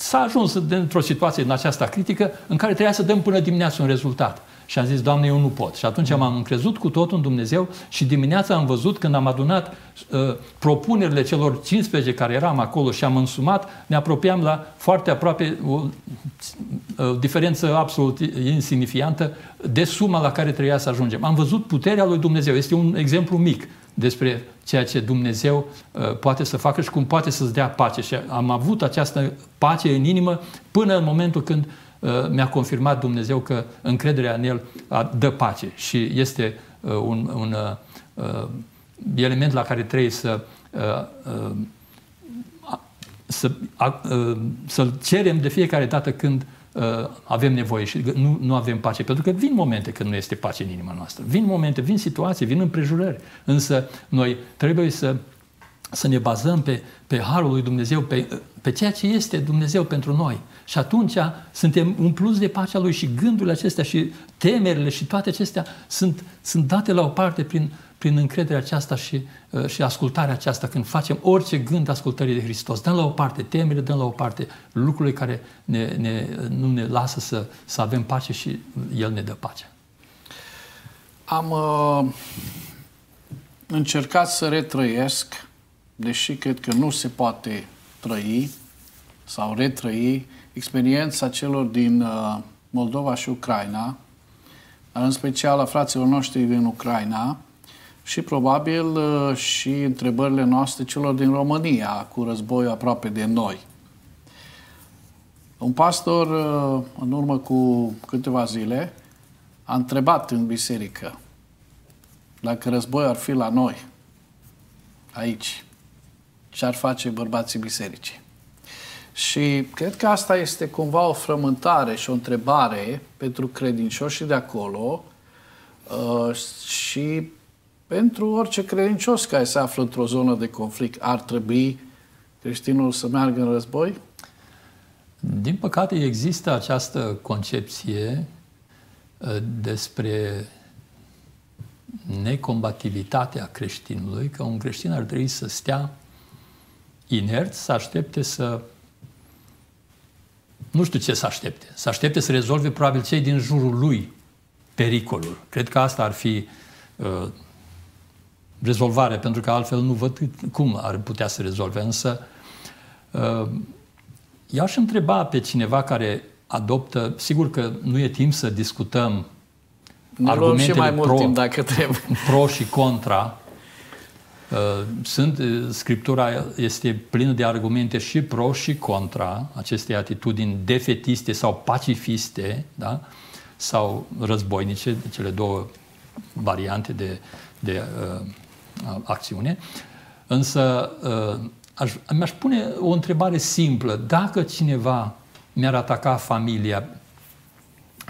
s-a ajuns într-o situație în aceasta critică în care trebuia să dăm până dimineața un rezultat. Și am zis, Doamne, eu nu pot. Și atunci m-am încrezut cu totul în Dumnezeu și dimineața am văzut când am adunat uh, propunerile celor 15 care eram acolo și am însumat, ne apropiam la foarte aproape o, o diferență absolut insignifiantă de suma la care trebuia să ajungem. Am văzut puterea lui Dumnezeu. Este un exemplu mic despre ceea ce Dumnezeu uh, poate să facă și cum poate să-ți dea pace. Și am avut această pace în inimă până în momentul când uh, mi-a confirmat Dumnezeu că încrederea în El dă pace și este uh, un, un element la care trebuie să să, să-l cerem de fiecare dată când uh, avem nevoie și nu, nu avem pace. Pentru că vin momente când nu este pace în inima noastră. Vin momente, vin situații, vin împrejurări. Însă noi trebuie să, să ne bazăm pe, pe Harul lui Dumnezeu, pe, pe ceea ce este Dumnezeu pentru noi. Și atunci suntem umpluți de pacea Lui și gândurile acestea și temerile și toate acestea sunt, sunt date la o parte prin, prin încrederea aceasta și, uh, și ascultarea aceasta, când facem orice gând ascultării de Hristos. Dăm la o parte temere, dăm la o parte lucrurile care ne, ne, nu ne lasă să, să avem pace și El ne dă pace. Am uh, încercat să retrăiesc, deși cred că nu se poate trăi sau retrăi experiența celor din uh, Moldova și Ucraina, în special a fraților noștri din Ucraina, și probabil uh, și întrebările noastre celor din România, cu războiul aproape de noi. Un pastor, uh, în urmă cu câteva zile, a întrebat în biserică dacă războiul ar fi la noi, aici, ce ar face bărbații bisericii. Și cred că asta este cumva o frământare și o întrebare pentru credincioșii de acolo uh, și pentru orice credincios care se află într-o zonă de conflict, ar trebui creștinul să meargă în război? Din păcate există această concepție uh, despre necombativitatea creștinului, că un creștin ar trebui să stea inert, să aștepte să nu știu ce să aștepte. Să aștepte să rezolve probabil cei din jurul lui pericolul. Cred că asta ar fi uh, rezolvare, pentru că altfel nu văd cum ar putea să rezolve. Însă, uh, eu aș întreba pe cineva care adoptă, sigur că nu e timp să discutăm ne argumentele și mai mult pro, timp dacă trebuie. pro și contra. Uh, sunt, uh, Scriptura este plină de argumente și pro și contra acestei atitudini defetiste sau pacifiste, da? sau războinice, cele două variante de, de uh, acțiune. Însă uh, aș, mi-aș pune o întrebare simplă. Dacă cineva mi-ar ataca familia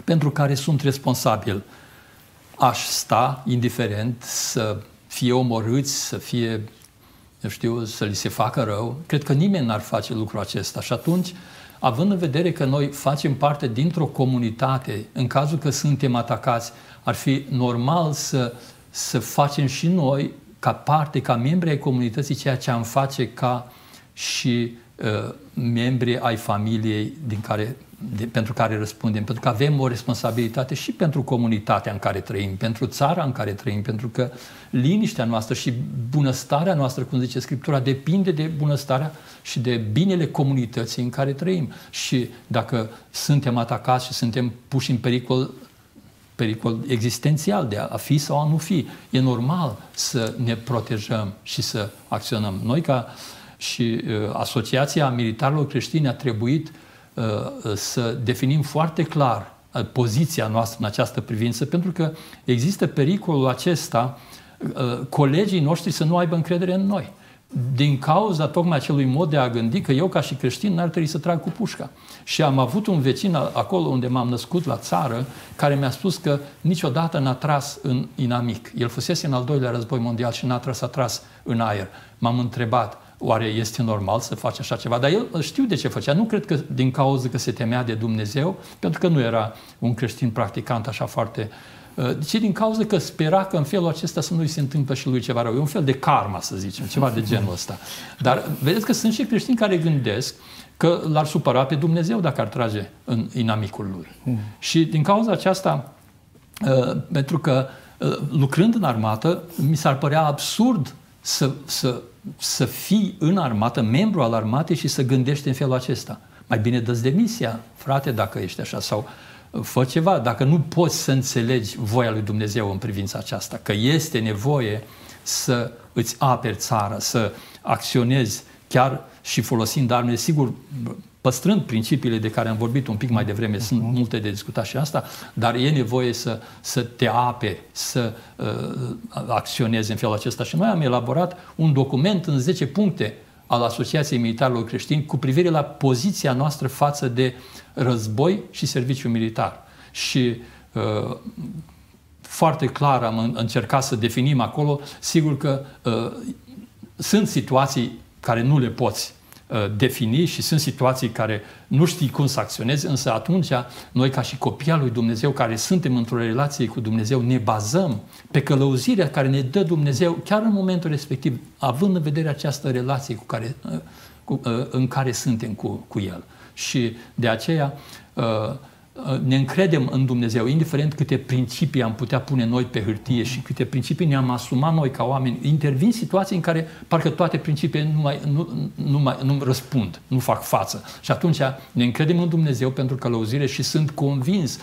pentru care sunt responsabil, aș sta indiferent să fie omorâți, să fie, eu știu, să li se facă rău. Cred că nimeni n-ar face lucrul acesta. Și atunci, având în vedere că noi facem parte dintr-o comunitate, în cazul că suntem atacați, ar fi normal să, să facem și noi ca parte, ca membri ai comunității, ceea ce am face ca și uh, membri ai familiei din care, de, pentru care răspundem, pentru că avem o responsabilitate și pentru comunitatea în care trăim, pentru țara în care trăim, pentru că liniștea noastră și bunăstarea noastră, cum zice Scriptura, depinde de bunăstarea și de binele comunității în care trăim. Și dacă suntem atacați și suntem puși în pericol, pericol existențial de a fi sau a nu fi. E normal să ne protejăm și să acționăm. Noi ca și uh, Asociația Militarilor Creștini a trebuit uh, să definim foarte clar uh, poziția noastră în această privință, pentru că există pericolul acesta uh, colegii noștri să nu aibă încredere în noi. din cauza tocmai acelui mod de a gândi că eu ca și creștin n-ar trebui să trag cu pușca. Și am avut un vecin acolo unde m-am născut la țară care mi-a spus că niciodată n-a tras în inamic. El fusese în al doilea război mondial și n-a tras, a tras în aer. M-am întrebat, oare este normal să faci așa ceva? Dar el știu de ce făcea. Nu cred că din cauza că se temea de Dumnezeu, pentru că nu era un creștin practicant așa foarte Uh, ci din cauza că spera că în felul acesta să nu-i se întâmplă și lui ceva rău. E un fel de karma, să zicem, ceva de genul ăsta. Dar vedeți că sunt și creștini care gândesc că l-ar supăra pe Dumnezeu dacă ar trage în inamicul lui. Mm. Și din cauza aceasta, uh, pentru că uh, lucrând în armată, mi s-ar părea absurd să, să, să fii în armată, membru al armatei și să gândești în felul acesta. Mai bine dă demisia, frate, dacă ești așa, sau fă ceva. Dacă nu poți să înțelegi voia lui Dumnezeu în privința aceasta, că este nevoie să îți aperi țara, să acționezi chiar și folosind armele, sigur, păstrând principiile de care am vorbit un pic mai devreme, sunt uh-huh. multe de discutat și asta, dar e nevoie să, să te aperi, să uh, acționezi în felul acesta. Și noi am elaborat un document în 10 puncte al Asociației Militarilor Creștini cu privire la poziția noastră față de război și serviciu militar. Și uh, foarte clar am încercat să definim acolo, sigur că uh, sunt situații care nu le poți Uh, defini și sunt situații care nu știi cum să acționezi, însă atunci noi ca și copii al lui Dumnezeu care suntem într-o relație cu Dumnezeu ne bazăm pe călăuzirea care ne dă Dumnezeu chiar în momentul respectiv, având în vedere această relație cu care, uh, cu, uh, în care suntem cu, cu El. Și de aceea ne încredem în Dumnezeu, indiferent câte principii am putea pune noi pe hârtie și câte principii ne-am asumat noi ca oameni, intervin situații în care parcă toate principiile nu, mai, nu, nu, mai, nu răspund, nu fac față. Și atunci ne încredem în Dumnezeu pentru călăuzire și sunt convins, 100%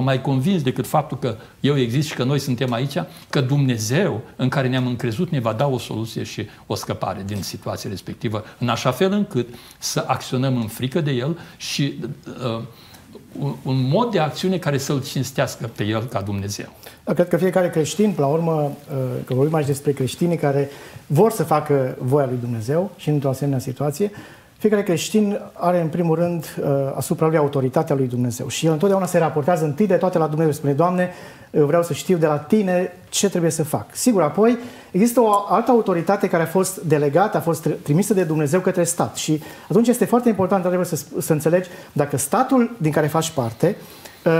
mai convins decât faptul că eu exist și că noi suntem aici, că Dumnezeu în care ne-am încrezut ne va da o soluție și o scăpare din situația respectivă, în așa fel încât să acționăm în frică de El și uh, un, un mod de acțiune care să-L cinstească pe El ca Dumnezeu. Da, cred că fiecare creștin, la urmă, uh, că vorbim aici despre creștinii care vor să facă voia lui Dumnezeu și într-o asemenea situație, fiecare creștin are în primul rând uh, asupra lui autoritatea lui Dumnezeu și el întotdeauna se raportează întâi de toate la Dumnezeu. Spune, Doamne, eu vreau să știu de la Tine ce trebuie să fac. Sigur, apoi există o altă autoritate care a fost delegată, a fost trimisă de Dumnezeu către stat și atunci este foarte important, trebuie să, să înțelegi dacă statul din care faci parte uh,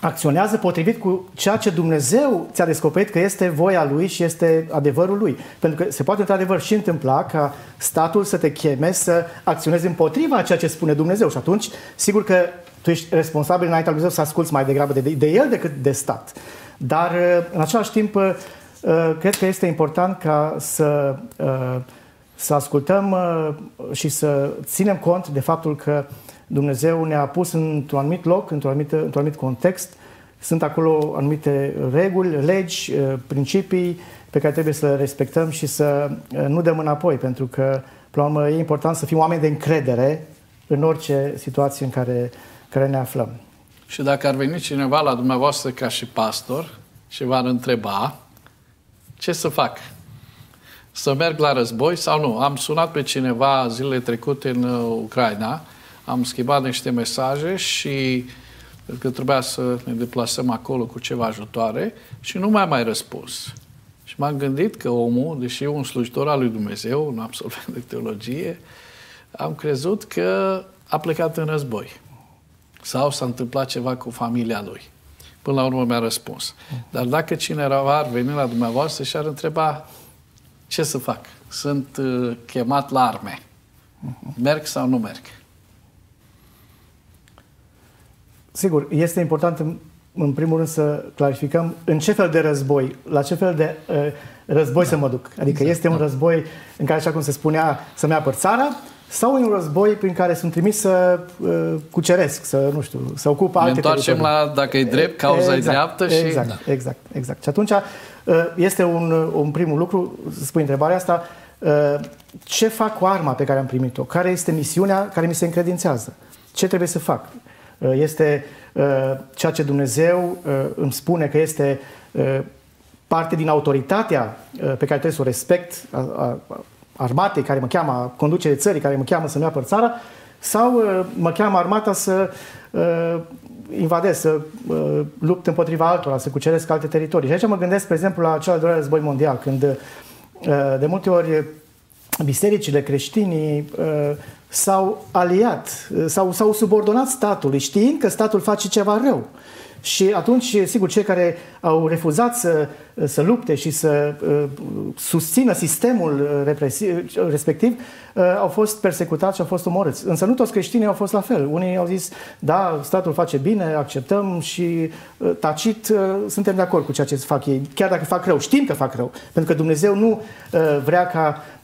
acționează potrivit cu ceea ce Dumnezeu ți-a descoperit că este voia Lui și este adevărul Lui. Pentru că se poate într-adevăr și întâmpla ca statul să te cheme să acționezi împotriva a ceea ce spune Dumnezeu și atunci, sigur că tu ești responsabil înaintea lui Dumnezeu să asculți mai degrabă de, de El decât de stat. Dar în același timp, uh, cred că este important ca să, uh, să ascultăm uh, și să ținem cont de faptul că Dumnezeu ne-a pus într-un anumit loc, într-un anumit, într-un anumit context. Sunt acolo anumite reguli, legi, uh, principii pe care trebuie să le respectăm și să uh, nu dăm înapoi, pentru că, până la urmă, e important să fim oameni de încredere în orice situație în care, care ne aflăm. Și dacă ar veni cineva la dumneavoastră ca și pastor și v-ar întreba ce să fac? Să merg la război sau nu? Am sunat pe cineva zilele trecute în uh, Ucraina am schimbat niște mesaje și că trebuia să ne deplasăm acolo cu ceva ajutoare și nu mai mai răspuns. Și m-am gândit că omul, deși e un slujitor al lui Dumnezeu, un absolvent de teologie, am crezut că a plecat în război. Sau s-a întâmplat ceva cu familia lui. Până la urmă mi-a răspuns. Dar dacă cineva ar veni la dumneavoastră și ar întreba ce să fac? Sunt uh, chemat la arme. Merg sau nu merg? Sigur, este important în, în primul rând să clarificăm în ce fel de război, la ce fel de uh, război da. să mă duc. Adică exact, este un da. război în care, așa cum se spunea, să-mi apăr țara, sau un război prin care sunt trimis să uh, cuceresc, să, nu știu, să ocup alte Ne întoarcem teritorii. la, dacă e drept, cauza exact, e dreaptă și... Exact, da. exact, exact. Și atunci uh, este un, un primul lucru, să spui întrebarea asta, uh, ce fac cu arma pe care am primit-o? Care este misiunea care mi se încredințează? Ce trebuie să fac? Uh, este uh, ceea ce Dumnezeu uh, îmi spune că este parte din autoritatea uh, pe care trebuie să o respect, a, a, armatei care mă cheamă, a conducere țării care mă cheamă să-mi apăr țara, sau uh, mă cheamă armata să uh, invadez, să uh, lupt împotriva altora, să cuceresc alte teritorii. Și aici mă gândesc, spre exemplu, la cel al doilea război mondial, când uh, de multe ori bisericile, creștinii uh, s-au aliat, uh, s-au, s-au subordonat statului, știind că statul face ceva rău. Și atunci, sigur, cei care au refuzat să, să lupte și să uh, susțină sistemul represiv, respectiv, uh, au fost persecutați și au fost omorâți. Însă nu toți creștinii au fost la fel. Unii au zis, da, statul face bine, acceptăm și uh, tacit uh, suntem de acord cu ceea ce fac ei, chiar dacă fac rău. Știm că fac rău, pentru că Dumnezeu nu uh, vrea ca uh,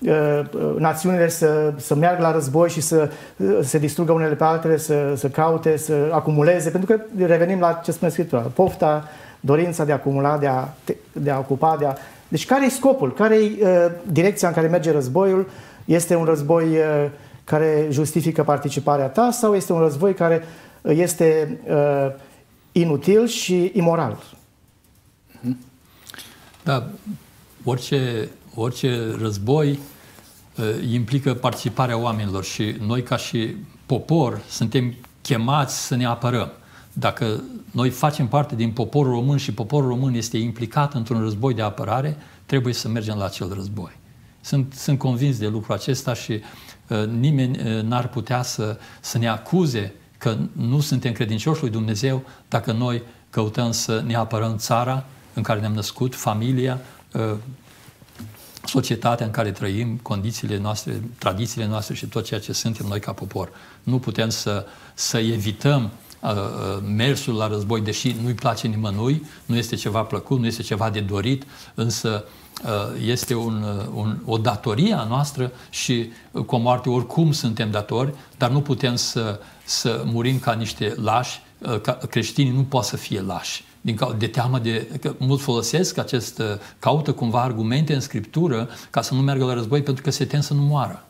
națiunile să, să meargă la război și să uh, se distrugă unele pe altele, să, să caute, să acumuleze, pentru că revenim la ce spune Scriptura, pofta, dorința de a acumula, de a, de a ocupa, de a... Deci care e scopul? Care e uh, direcția în care merge războiul? Este un război uh, care justifică participarea ta sau este un război care uh, este uh, inutil și imoral? Da, orice, orice război uh, implică participarea oamenilor și noi ca și popor suntem chemați să ne apărăm. Dacă noi facem parte din poporul român și poporul român este implicat într-un război de apărare, trebuie să mergem la acel război. Sunt, sunt convins de lucrul acesta și uh, nimeni uh, n-ar putea să, să ne acuze că nu suntem credincioși lui Dumnezeu dacă noi căutăm să ne apărăm țara în care ne-am născut, familia, uh, societatea în care trăim, condițiile noastre, tradițiile noastre și tot ceea ce suntem noi ca popor. Nu putem să, să evităm mersul la război, deși nu-i place nimănui, nu este ceva plăcut, nu este ceva de dorit, însă este un, un, o datorie a noastră și cu o moarte oricum suntem datori, dar nu putem să, să murim ca niște lași, ca creștinii nu pot să fie lași. Din, de teamă de, că mult folosesc acest, caută cumva argumente în Scriptură ca să nu meargă la război pentru că se tem să nu moară.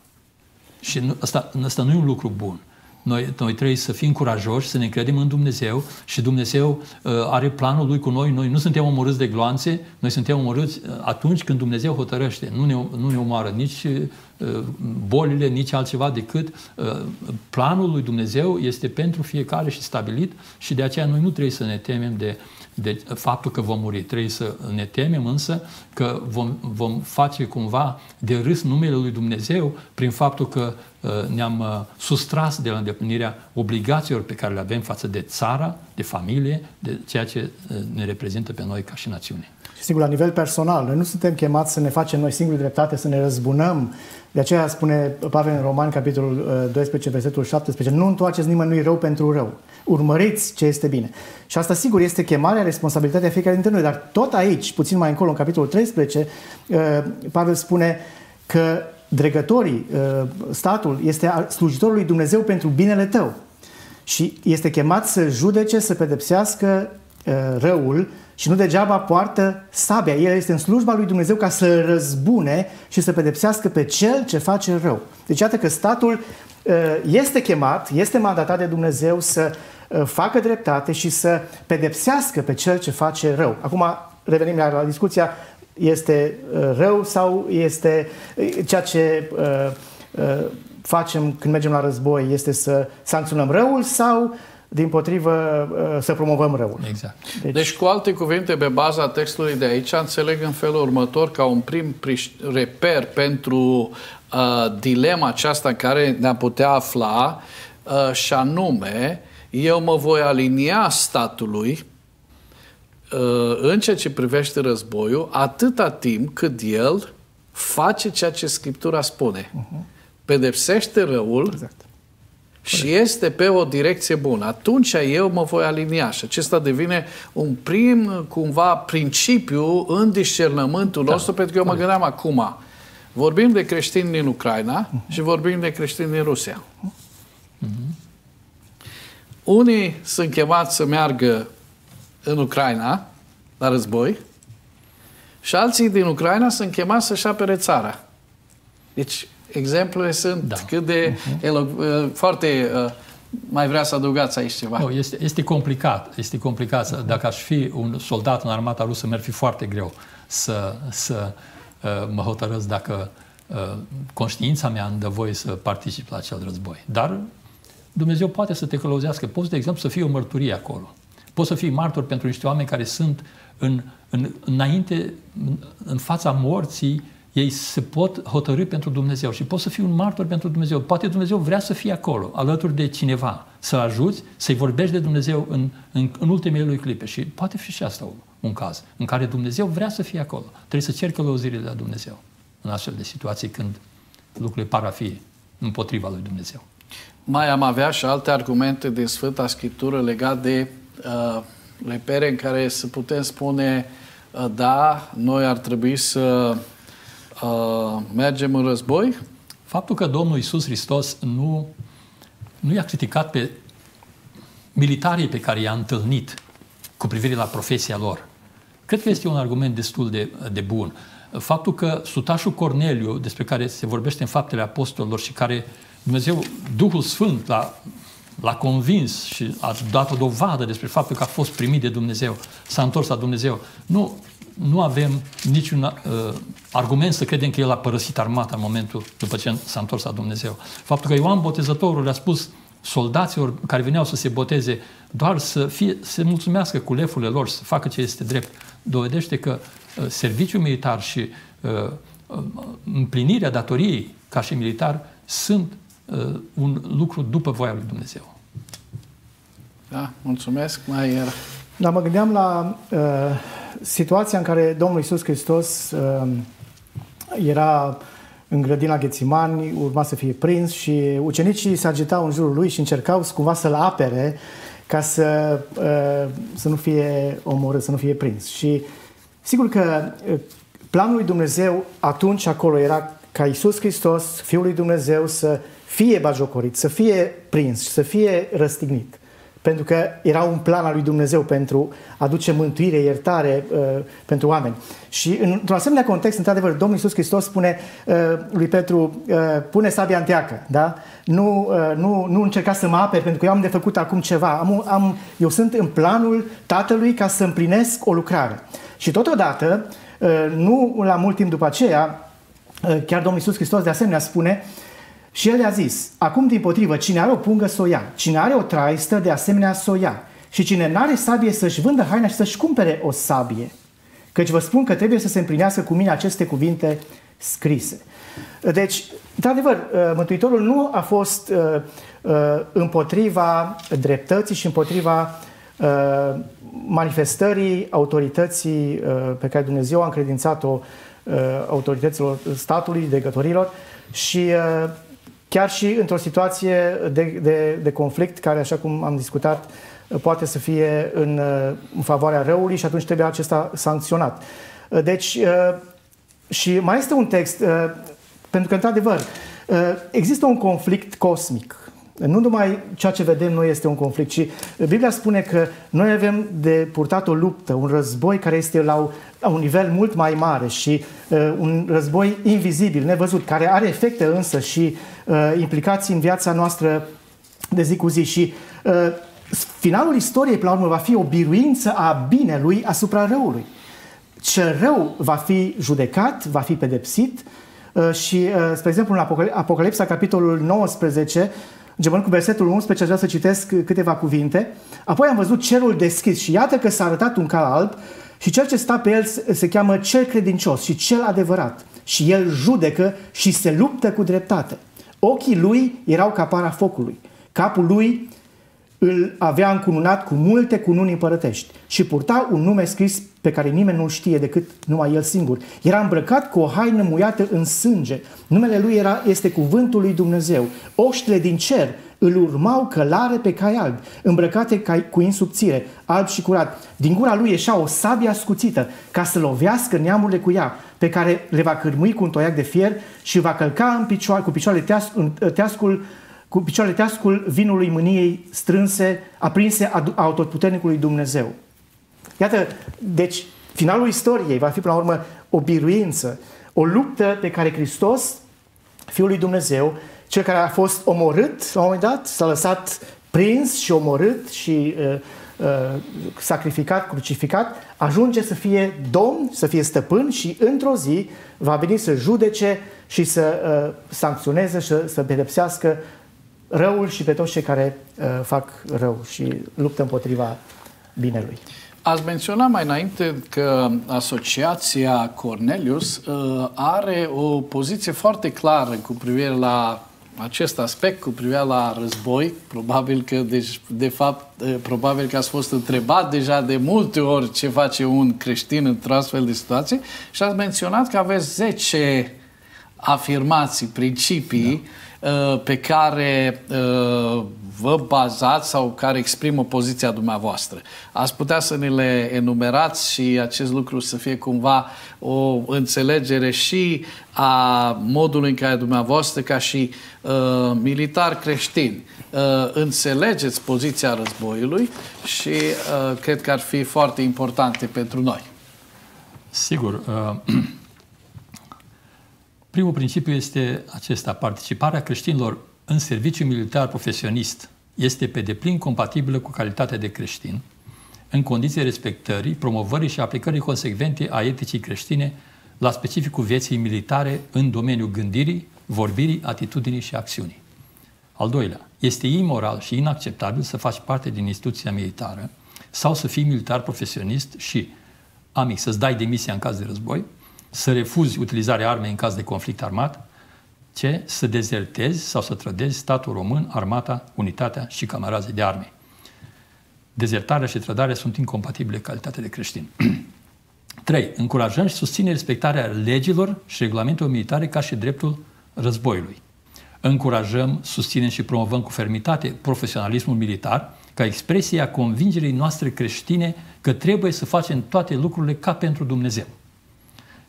Și nu, asta, asta nu e un lucru bun. Noi, noi trebuie să fim curajoși, să ne credem în Dumnezeu și Dumnezeu uh, are planul Lui cu noi. Noi nu suntem omorâți de gloanțe, noi suntem omorâți uh, atunci când Dumnezeu hotărăște. Nu ne, nu ne omoară nici uh, bolile, nici altceva decât uh, planul lui Dumnezeu este pentru fiecare și stabilit și de aceea noi nu trebuie să ne temem de, de faptul că vom muri. Trebuie să ne temem însă că vom, vom face cumva de râs numele lui Dumnezeu prin faptul că uh, ne-am uh, sustras de la îndeplinirea obligațiilor pe care le avem față de țara, de familie, de ceea ce uh, ne reprezintă pe noi ca și națiune. Și sigur, la nivel personal, noi nu suntem chemați să ne facem noi singuri dreptate, să ne răzbunăm. De aceea spune Pavel în Roman, capitolul 12, versetul 17, nu întoarceți nimănui rău pentru rău urmăriți ce este bine. Și asta, sigur, este chemarea, responsabilitatea fiecare dintre noi. Dar tot aici, puțin mai încolo, în capitolul 13, uh, Pavel spune că dregătorii, uh, statul, este slujitorul lui Dumnezeu pentru binele tău. Și este chemat să judece, să pedepsească uh, răul și nu degeaba poartă sabia. El este în slujba lui Dumnezeu ca să răzbune și să pedepsească pe cel ce face rău. Deci iată că statul este chemat, este mandatat de Dumnezeu să Uh, facă dreptate și să pedepsească pe cel ce face rău. Acum revenim la, la discuția, este uh, rău sau este uh, ceea ce facem când mergem la război este să sancționăm răul sau din potrivă să promovăm răul. Exact. Deci, deci, cu alte cuvinte, pe baza textului de aici, înțeleg în felul următor ca un prim reper pentru uh, dilema aceasta în care ne-am putea afla uh, și anume uh, eu mă voi alinia statului uh, în ceea ce privește războiul, atâta timp cât el face ceea ce Scriptura spune. Uh-huh. Pedepsește răul exact. Și este pe o direcție bună. Atunci eu mă voi alinia și acesta devine un prim, cumva, principiu în discernământul da. nostru, pentru că eu mă gândeam acum, vorbim de creștini din Ucraina uh-huh. și vorbim de creștini din Rusia. Uh-huh. Unii sunt chemați să meargă în Ucraina la război și alții din Ucraina sunt chemați să-și apere țara. Deci, exemplele sunt da. cât de uh-huh. elo- foarte... Uh, mai vrea să adăugați aici ceva? Nu, este, este complicat. Este complicat. Dacă aș fi un soldat în armata rusă, mi-ar fi foarte greu. să, să uh, mă hotărăsc dacă uh, conștiința mea îmi dă voie să particip la acel război. Dar Dumnezeu poate să te călăuzească. Poți, de exemplu, să fii o mărturie acolo. Poți să fii martor pentru niște oameni care sunt în, în, înainte, în, în fața morții, ei se pot hotărâ pentru Dumnezeu și poți să fii un martor pentru Dumnezeu. Poate Dumnezeu vrea să fie acolo, alături de cineva, să-l ajuți, să-i vorbești de Dumnezeu în, în, în ultimele lui clipe. Și poate fi și asta un caz în care Dumnezeu vrea să fie acolo. Trebuie să ceri călăuzirile de la Dumnezeu în astfel de situații când lucrurile par a fi împotriva lui Dumnezeu. Mai am avea și alte argumente de Sfânta Scriptură legate de uh, repere în care să putem spune uh, da, noi ar trebui să uh, mergem în război? Faptul că Domnul Isus Hristos nu, nu i-a criticat pe militarii pe care i-a întâlnit cu privire la profesia lor, cred că este un argument destul de, de bun. Faptul că sutașul Corneliu, despre care se vorbește în faptele apostolilor și care Dumnezeu, Duhul Sfânt, l-a, l-a convins și a dat o dovadă despre faptul că a fost primit de Dumnezeu, s-a întors la Dumnezeu. Nu, nu avem niciun uh, argument să credem că el a părăsit armata în momentul după ce s-a întors la Dumnezeu. Faptul că Ioan Botezătorul le-a spus soldaților care veneau să se boteze doar să fie, să mulțumească cu lefurile lor, să facă ce este drept, dovedește că uh, serviciul militar și uh, uh, împlinirea datoriei ca și militar sunt uh, un lucru după voia lui Dumnezeu. Da, mulțumesc. Mai era. Da, mă gândeam la uh, situația în care Domnul Isus Hristos uh, era în grădina Ghețimani, urma să fie prins și ucenicii se agitau în jurul lui și încercau cumva să-l apere ca să, uh, să nu fie omorât, să nu fie prins. Și sigur că uh, planul lui Dumnezeu atunci acolo era ca Isus Hristos, Fiul lui Dumnezeu, să fie bajocorit, să fie prins, să fie răstignit pentru că era un plan al lui Dumnezeu pentru a aduce mântuire, iertare uh, pentru oameni. Și într-un asemenea context, într-adevăr, Domnul Iisus Hristos spune uh, lui Petru, uh, pune sabia în teacă, da? Nu, uh, nu, nu încerca să mă aperi, pentru că eu am de făcut acum ceva. Am, am, eu sunt în planul Tatălui ca să împlinesc o lucrare. Și totodată, uh, nu la mult timp după aceea, uh, chiar Domnul Iisus Hristos de asemenea spune uh, și el i-a zis, acum din potrivă, cine are o pungă să o ia, cine are o traistă de asemenea să o ia și cine n-are sabie să-și vândă haina și să-și cumpere o sabie. Căci vă spun că trebuie să se împlinească cu mine aceste cuvinte scrise. Deci, într-adevăr, uh, Mântuitorul nu a fost uh, uh, împotriva dreptății și împotriva manifestării autorității pe care Dumnezeu a încredințat-o autorităților statului, degătorilor și chiar și într-o situație de, de, de conflict care, așa cum am discutat, poate să fie în, în favoarea răului și atunci trebuie acesta sancționat. Deci, și mai este un text, pentru că, într-adevăr, există un conflict cosmic. Nu numai ceea ce vedem noi este un conflict, ci Biblia spune că noi avem de purtat o luptă, un război care este la la un nivel mult mai mare și uh, un război invizibil, nevăzut, care are efecte însă și uh, implicații în viața noastră de zi cu zi și uh, finalul istoriei, pe la urmă, va fi o biruință a binelui asupra răului. Ce rău va fi judecat, va fi pedepsit uh, și, uh, spre exemplu, în Apocalipsa, capitolul 19, Începând cu versetul 11, aș vrea să citesc câteva cuvinte. Apoi am văzut cerul deschis și iată că s-a arătat un cal alb și cel ce sta pe el se cheamă cel credincios și cel adevărat. Și el judecă și se luptă cu dreptate. Ochii lui erau ca para focului. Capul lui îl avea încununat cu multe cununi împărătești și purta un nume scris pe care nimeni nu știe decât numai el singur. Era îmbrăcat cu o haină muiată în sânge. Numele lui era, este cuvântul lui Dumnezeu. Oștile din cer îl urmau călare pe cai albi, îmbrăcate cu insubțire, alb și curat. Din gura lui ieșea o sabie ascuțită ca să lovească neamurile cu ea, pe care le va cârmui cu un toiac de fier și va călca în picioare, cu picioarele teas, în, teascul cu picioarele teascul vinului mâniei strânse, aprinse a autoputernicului Dumnezeu. Iată, deci, finalul istoriei va fi, până la urmă, o biruință, o luptă pe care Hristos, Fiul lui Dumnezeu, cel care a fost omorât la un moment dat, s-a lăsat prins și omorât și uh, sacrificat, crucificat, ajunge să fie domn, să fie stăpân și într-o zi va veni să judece și să sancționeze și să pedepsească răul și pe toți cei care fac rău și luptă împotriva binelui. Ați menționat mai înainte că Asociația Cornelius uh, are o poziție foarte clară cu privire la acest aspect, cu privire la război. Probabil că, deci, de fapt, uh, probabil că ați fost întrebat deja de multe ori ce face un creștin într-o astfel de situație și ați menționat că aveți 10 afirmații, principii da Uh, pe care uh, vă bazați sau care exprimă poziția dumneavoastră. Ați putea să ne le enumerați și acest lucru să fie cumva o înțelegere și a modului în care dumneavoastră, ca și uh, militar creștin, uh, înțelegeți poziția războiului și uh, cred că ar fi foarte importante pentru noi. Sigur. Uh, Primul principiu este acesta. Participarea creștinilor în serviciu militar profesionist este pe deplin compatibilă cu calitatea de creștin, în condiții respectării, promovării și aplicării consecvente a eticii creștine la specificul vieții militare în domeniul gândirii, vorbirii, atitudinii și acțiunii. Al doilea, este imoral și inacceptabil să faci parte din instituția militară sau să fii militar profesionist și, amic, să-ți dai demisia în caz de război, să refuzi utilizarea armei în caz de conflict armat, ce să dezertezi sau să trădezi statul român, armata, unitatea și camarazii de arme. Dezertarea și trădarea sunt incompatibile calitate de creștin. 3. Încurajăm și susținem respectarea legilor și regulamentelor militare ca și dreptul războiului. Încurajăm, susținem și promovăm cu fermitate profesionalismul militar ca expresie a convingerii noastre creștine că trebuie să facem toate lucrurile ca pentru Dumnezeu.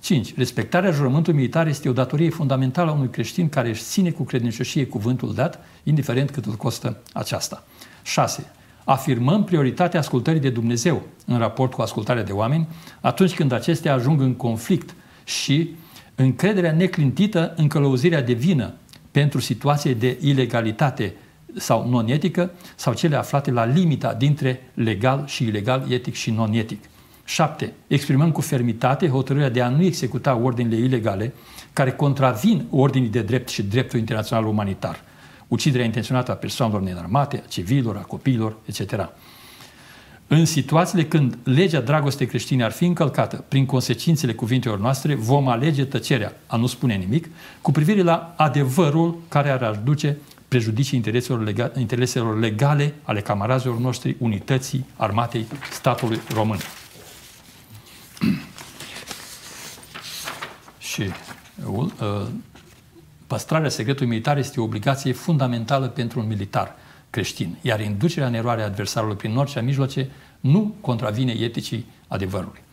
5. Respectarea jurământului militar este o datorie fundamentală a unui creștin care își ține cu credincioșie cuvântul dat, indiferent cât îl costă aceasta. 6. Afirmăm prioritatea ascultării de Dumnezeu în raport cu ascultarea de oameni atunci când acestea ajung în conflict și încrederea neclintită în călăuzirea de vină pentru situații de ilegalitate sau non-etică sau cele aflate la limita dintre legal și ilegal, etic și non-etic. 7. Exprimăm cu fermitate hotărârea de a nu executa ordinele ilegale care contravin ordinii de drept și dreptul internațional umanitar. Uciderea intenționată a persoanelor nearmate, a civililor, a copiilor, etc. În situațiile când legea dragostei creștine ar fi încălcată prin consecințele cuvintelor noastre, vom alege tăcerea, a nu spune nimic, cu privire la adevărul care ar aduce prejudicii intereselor legale, intereselor legale ale camarazilor noștri, unității armatei statului român. și uh, păstrarea secretului militar este o obligație fundamentală pentru un militar creștin, iar inducerea în eroare a adversarului prin orice mijloace nu contravine eticii adevărului.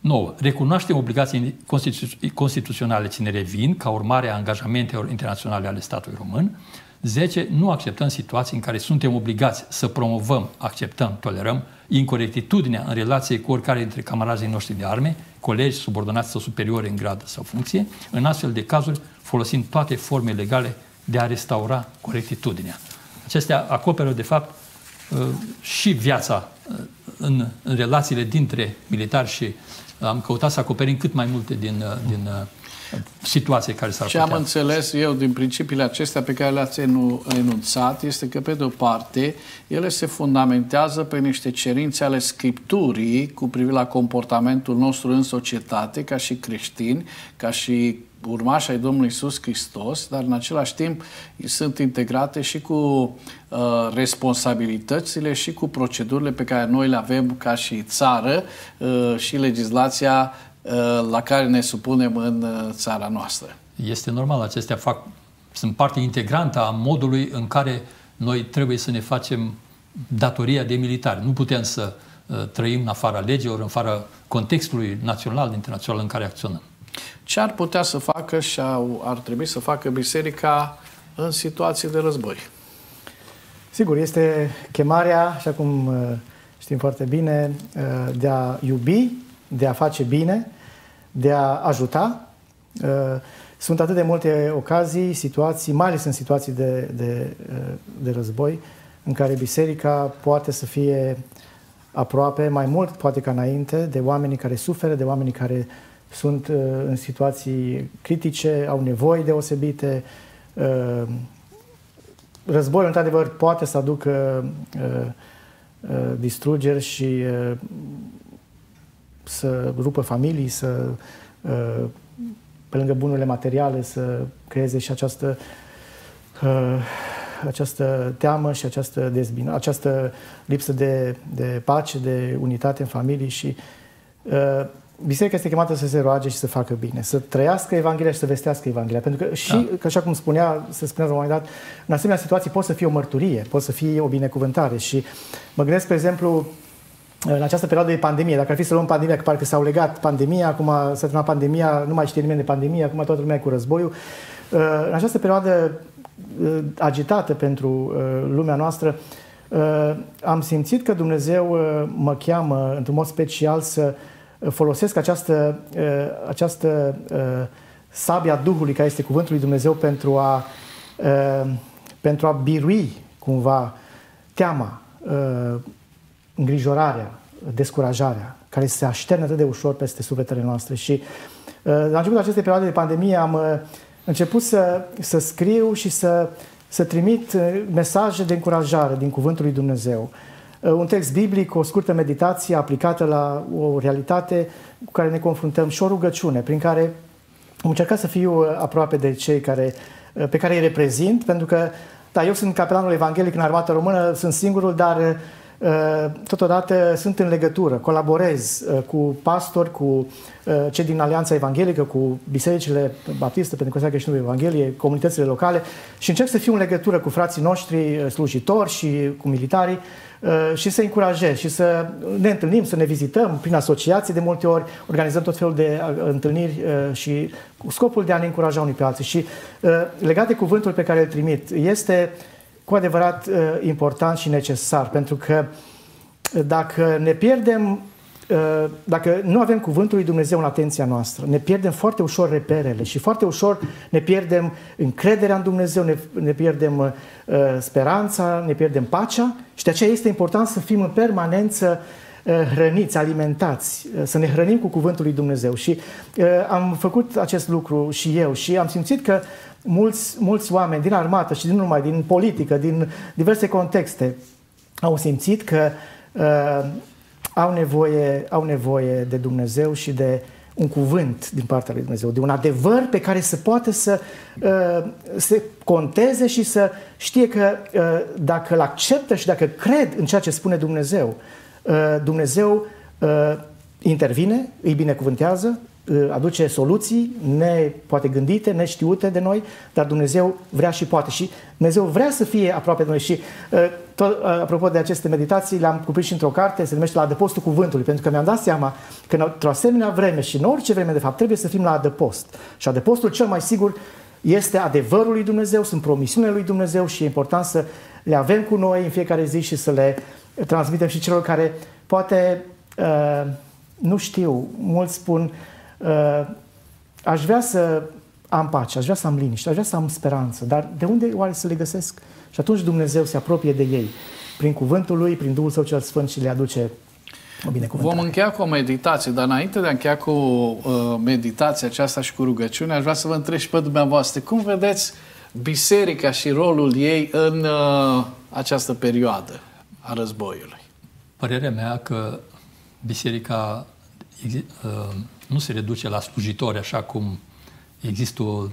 9. Recunoaștem obligații constituț- constituționale ce ne revin ca urmare a angajamentelor internaționale ale statului român. 10. Nu acceptăm situații în care suntem obligați să promovăm, acceptăm, tolerăm incorectitudinea în relație cu oricare dintre camarazii noștri de arme, colegi, subordonați sau superiori în grad sau funcție, în astfel de cazuri folosind toate forme legale de a restaura corectitudinea. Acestea acoperă, de fapt, uh, și viața uh, în, în relațiile dintre militari și am căutat să acoperim cât mai multe din, uh, din situație care s-ar Ce putea. am înțeles eu din principiile acestea pe care le-ați enunțat este că, pe de o parte, ele se fundamentează pe niște cerințe ale Scripturii cu privire la comportamentul nostru în societate, ca și creștini, ca și urmași ai Domnului Isus Hristos, dar în același timp sunt integrate și cu uh, responsabilitățile și cu procedurile pe care noi le avem ca și țară uh, și legislația Uh, la care ne supunem în uh, țara noastră. Este normal, acestea fac, sunt parte integrantă a modului în care noi trebuie să ne facem datoria de militari. Nu putem să uh, trăim în afara legilor, în afara contextului național, internațional în care acționăm. Ce ar putea să facă și ar trebui să facă biserica în situații de război? Sigur, este chemarea, așa cum știm foarte bine, de a iubi, de a face bine, de a ajuta. Uh, sunt atât de multe ocazii, situații, mai ales în situații de, de, uh, de război, în care biserica poate să fie aproape, mai mult poate ca înainte, de oamenii care suferă, de oamenii care sunt uh, în situații critice, au nevoi deosebite. Uh, războiul, într-adevăr, poate să aducă uh, distrugeri și să rupă familii, să, pe lângă bunurile materiale, să creeze și această această teamă și această dezbină, această lipsă de, de pace, de unitate în familii și uh, biserica este chemată să se roage și să facă bine, să trăiască Evanghelia și să vestească Evanghelia. Pentru că și, da. că așa cum spunea, să spunea la un moment dat, în asemenea situații pot să fie o mărturie, pot să fie o binecuvântare și mă gândesc, pe exemplu, în această perioadă de pandemie, dacă ar fi să luăm pandemia, că parcă s-au legat pandemia, acum s-a terminat pandemia, nu mai știe nimeni de pandemie, acum toată lumea e cu războiul. Uh, în această perioadă uh, agitată pentru uh, lumea noastră, am simțit că Dumnezeu mă cheamă într-un mod special să folosesc această, această sabia Duhului, care este cuvântul lui Dumnezeu, pentru a, pentru a birui cumva teama, îngrijorarea, descurajarea, care se așterne atât de ușor peste sufletele noastre. Și la începutul acestei perioade de pandemie am început să, să scriu și să, să trimit mesaje de încurajare din Cuvântul lui Dumnezeu. Un text biblic, o scurtă meditație aplicată la o realitate cu care ne confruntăm și o rugăciune prin care am încercat să fiu aproape de cei care, pe care îi reprezint, pentru că, da, eu sunt capelanul evanghelic în armata română, sunt singurul, dar Uh, totodată sunt în legătură, colaborez uh, cu pastori, cu uh, cei din Alianța Evanghelică, cu bisericile baptiste, pentru că creștinul Evanghelie, comunitățile locale și încerc să fiu în legătură cu frații noștri slujitori și cu militarii și să încurajez și să ne întâlnim, să ne vizităm prin asociații de multe ori, organizăm tot felul de întâlniri și cu scopul de a ne încuraja unii pe alții. Și legat de cuvântul pe care îl trimit, este cu adevărat uh, important și necesar, pentru că uh, dacă ne pierdem, uh, dacă nu avem cuvântul lui Dumnezeu în atenția noastră, ne pierdem foarte ușor reperele și foarte ușor ne pierdem încrederea în Dumnezeu, ne, ne pierdem speranța, ne pierdem pacea și de aceea este important să fim în permanență hrăniți, alimentați, să ne hrănim cu cuvântul lui Dumnezeu. Și am făcut acest lucru și eu și am simțit că mulți, mulți oameni din armată și din numai, din politică, din diverse contexte, au simțit că uh, au, nevoie, au nevoie de Dumnezeu și de un cuvânt din partea lui Dumnezeu, de un adevăr pe care să poată să uh, se conteze și să știe că uh, dacă îl acceptă și dacă cred în ceea ce spune Dumnezeu, uh, Dumnezeu uh, intervine, îi binecuvântează, Uh, aduce soluții ne poate gândite, neștiute de noi, dar Dumnezeu vrea și poate. Și Dumnezeu vrea să fie aproape de noi. Și uh, tot, uh, apropo de aceste meditații, le-am cuprins și într-o carte, se numește La adăpostul cuvântului, pentru că mi-am dat seama că într-o asemenea vreme și în orice vreme, de fapt, trebuie să fim la adăpost. Și adăpostul cel mai sigur este adevărul lui Dumnezeu, sunt promisiunile lui Dumnezeu și e important să le avem cu noi în fiecare zi și să le transmitem și celor care poate uh, nu știu, mulți spun Uh, aș vrea să am pace, aș vrea să am liniște, aș vrea să am speranță, dar de unde oare să le găsesc? Și atunci Dumnezeu se apropie de ei prin cuvântul Lui, prin Duhul Său cel Sfânt și le aduce o binecuvântare. Vom încheia cu o meditație, dar înainte de a încheia cu uh, meditația aceasta și cu rugăciunea, aș vrea să vă întreb și pe dumneavoastră, cum vedeți biserica și rolul ei în uh, această perioadă a războiului? Părerea mea că biserica uh, nu se reduce la slujitori așa cum există o,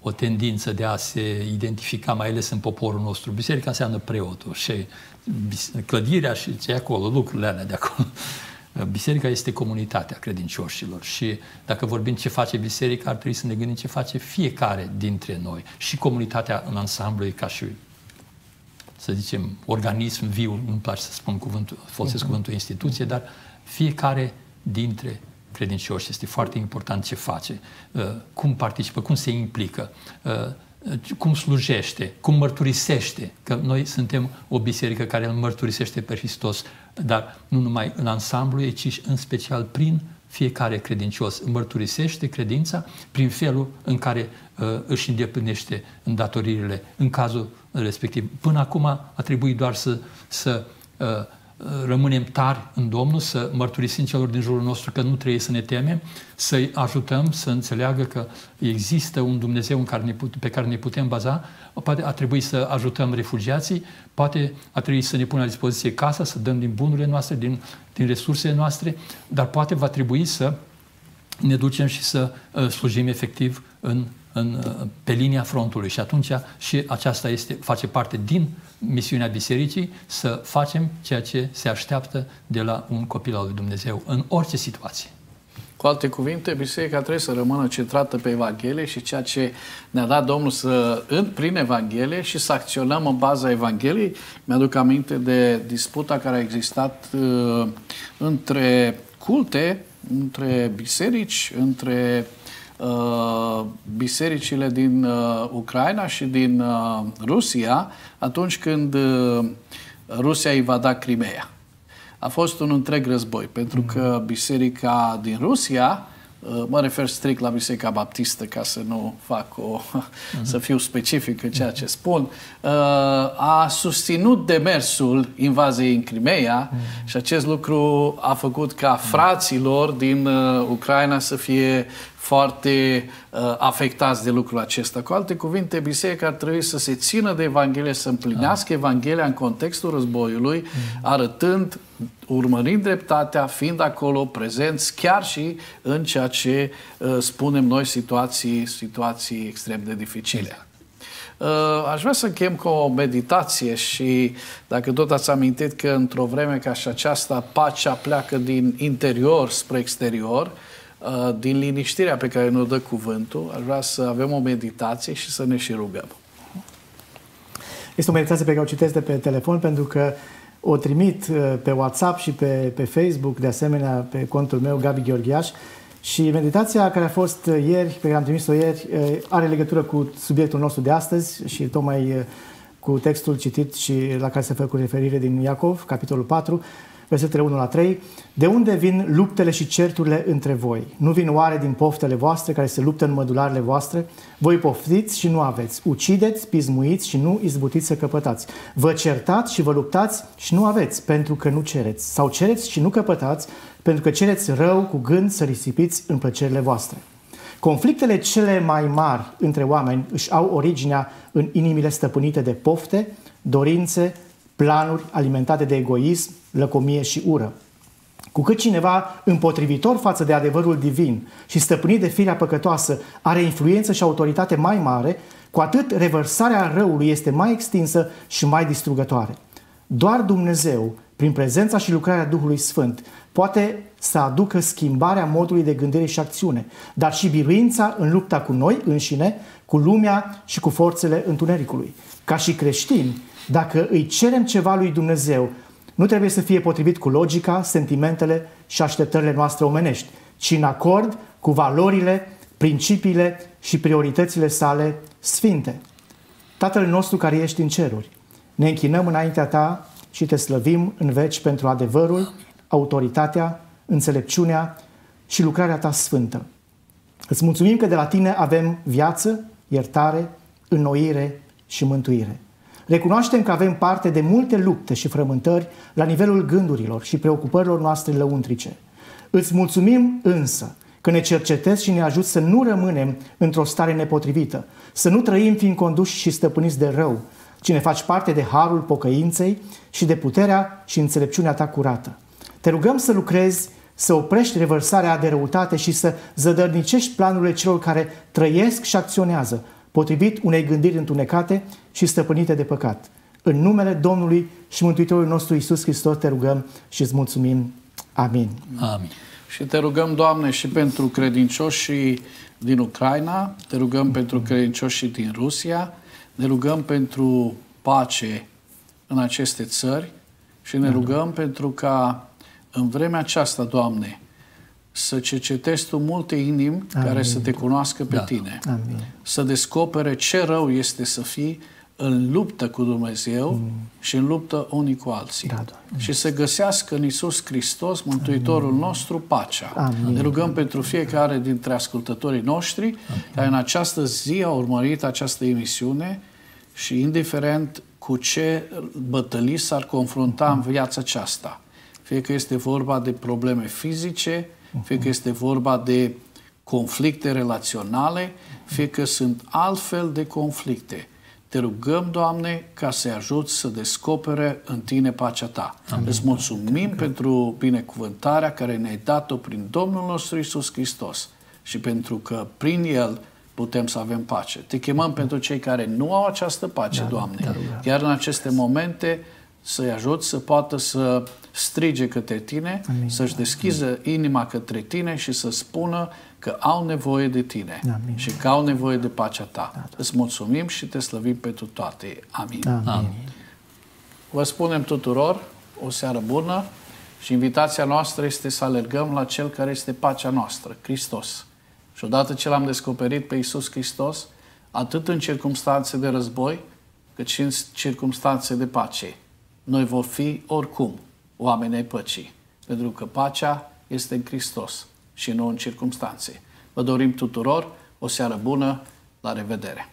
o tendință de a se identifica mai ales în poporul nostru. Biserica înseamnă preotul și clădirea și ce acolo, lucrurile alea de acolo. Biserica este comunitatea credincioșilor și dacă vorbim ce face biserica, ar trebui să ne gândim ce face fiecare dintre noi și comunitatea în ansamblu ca și să zicem, organism viu, nu-mi place să spun cuvântul, folosesc uh-huh. cuvântul instituție, dar fiecare dintre credincioși, este foarte important ce face, uh, cum participă, cum se implică, uh, cum slujește, cum mărturisește, că noi suntem o biserică care îl mărturisește pe Hristos, dar nu numai în ansamblu ei, ci în special prin fiecare credincios mărturisește credința prin felul în care uh, își îndeplinește îndatoririle în cazul respectiv. Până acum a trebuit doar să, să uh, rămânem tari în Domnul, să mărturisim celor din jurul nostru că nu trebuie să ne temem, să-i ajutăm să înțeleagă că există un Dumnezeu în care ne put, pe care ne putem baza, poate a trebui să ajutăm refugiații, poate a trebui să ne punem la dispoziție casa, să dăm din bunurile noastre, din, din resursele noastre, dar poate va trebui să ne ducem și să uh, slujim efectiv în, în, uh, pe linia frontului și atunci și aceasta este, face parte din misiunea bisericii să facem ceea ce se așteaptă de la un copil al lui Dumnezeu în orice situație. Cu alte cuvinte, biserica trebuie să rămână centrată pe Evanghelie și ceea ce ne-a dat Domnul să, în, prin Evanghelie și să acționăm în baza Evangheliei. Mi-aduc aminte de disputa care a existat uh, între culte, între biserici, între uh, bisericile din uh, Ucraina și din uh, Rusia atunci când uh, Rusia îi va da Crimea. A fost un întreg război, pentru că biserica din Rusia, uh, mă refer strict la Biserica Baptistă ca să nu fac o, să fiu specific în ceea ce spun, uh, a susținut demersul invaziei în Crimea și acest lucru a făcut ca fraților din uh, Ucraina să fie foarte uh, afectați de lucrul acesta. Cu alte cuvinte, biserica ar trebui să se țină de Evanghelie, să împlinească da. Evanghelia în contextul războiului, mm. arătând, urmărind dreptatea, fiind acolo prezenți chiar și în ceea ce uh, spunem noi situații, situații extrem de dificile. Exact. Uh, aș vrea să închem cu o meditație și dacă tot ați amintit că într-o vreme ca și aceasta pacea pleacă din interior spre exterior, Uh, din liniștirea pe care ne-o dă cuvântul, aș vrea să avem o meditație și să ne și rugăm. Este o meditație pe care o citesc de pe telefon pentru că o trimit uh, pe WhatsApp și pe, pe Facebook, de asemenea pe contul meu, Gabi Gheorghiaș. Și meditația care a fost uh, ieri, pe care am trimis-o ieri, are legătură cu subiectul nostru de astăzi și tocmai cu textul citit și la care se fă cu referire din Iacov, capitolul 4, versetele 1 la 3, de unde vin luptele și certurile între voi? Nu vin oare din poftele voastre care se luptă în mădularele voastre? Voi poftiți și nu aveți, ucideți, pismuiți și nu izbutiți să căpătați. Vă certați și vă luptați și nu aveți, pentru că nu cereți. Sau cereți și nu căpătați, pentru că cereți rău cu gând să risipiți în plăcerile voastre. Conflictele cele mai mari între oameni își au originea în inimile stăpânite de pofte, dorințe, planuri alimentate de egoism, lăcomie și ură. Cu cât cineva împotrivitor față de adevărul divin și stăpânit de firea păcătoasă are influență și autoritate mai mare, cu atât revărsarea răului este mai extinsă și mai distrugătoare. Doar Dumnezeu, prin prezența și lucrarea Duhului Sfânt, poate să aducă schimbarea modului de gândire și acțiune, dar și biruința în lupta cu noi înșine, cu lumea și cu forțele întunericului. Ca și creștini, dacă îi cerem ceva lui Dumnezeu, nu trebuie să fie potrivit cu logica, sentimentele și așteptările noastre omenești, ci în acord cu valorile, principiile și prioritățile sale sfinte. Tatăl nostru care ești în ceruri, ne închinăm înaintea ta și te slăvim în veci pentru adevărul, autoritatea, înțelepciunea și lucrarea ta sfântă. Îți mulțumim că de la tine avem viață, iertare, înnoire și mântuire. Recunoaștem că avem parte de multe lupte și frământări la nivelul gândurilor și preocupărilor noastre lăuntrice. Îți mulțumim însă că ne cercetezi și ne ajuți să nu rămânem într-o stare nepotrivită, să nu trăim fiind conduși și stăpâniți de rău, ci ne faci parte de harul pocăinței și de puterea și înțelepciunea ta curată. Te rugăm să lucrezi, să oprești revărsarea de răutate și să zădărnicești planurile celor care trăiesc și acționează potrivit unei gândiri întunecate și stăpânite de păcat. În numele Domnului și Mântuitorului nostru Isus Hristos te rugăm și îți mulțumim. Amin. Amin. Și te rugăm, Doamne, și pentru credincioșii din Ucraina, te rugăm pentru credincioșii din Rusia, ne rugăm pentru pace în aceste țări și ne rugăm pentru ca în vremea aceasta, Doamne, să cercetezi tu multe inimi Amin. care să te cunoască pe da. tine. Amin. Să descopere ce rău este să fii în luptă cu Dumnezeu mm. și în luptă unii cu alții. Da, și să găsească în Isus Hristos, Mântuitorul Amin. nostru, pacea. Amin. Ne rugăm pentru fiecare dintre ascultătorii noștri Amin. care în această zi au urmărit această emisiune și indiferent cu ce bătălii s-ar confrunta în viața aceasta. Fie că este vorba de probleme fizice, fie că este vorba de conflicte relaționale, fie că sunt altfel de conflicte. Te rugăm, Doamne, ca să-i ajut să descopere în Tine pacea Ta. Amin. Îți mulțumim pentru binecuvântarea care ne-ai dat-o prin Domnul nostru Isus Hristos și pentru că prin El putem să avem pace. Te chemăm pentru cei care nu au această pace, da, Doamne. Da, da. Chiar în aceste momente să-i ajut să poată să strige către Tine, Amin. să-și deschiză inima către Tine și să spună că au nevoie de Tine Amin. și că au nevoie de pacea Ta. Da, da. Îți mulțumim și te slăvim pentru toate. Amin. Amin. Amin. Vă spunem tuturor o seară bună și invitația noastră este să alergăm la Cel care este pacea noastră, Hristos. Și odată ce l-am descoperit pe Iisus Hristos, atât în circunstanțe de război, cât și în circunstanțe de pace, noi vom fi oricum oameni ai păcii. Pentru că pacea este în Hristos și nu în circunstanțe. Vă dorim tuturor o seară bună, la revedere!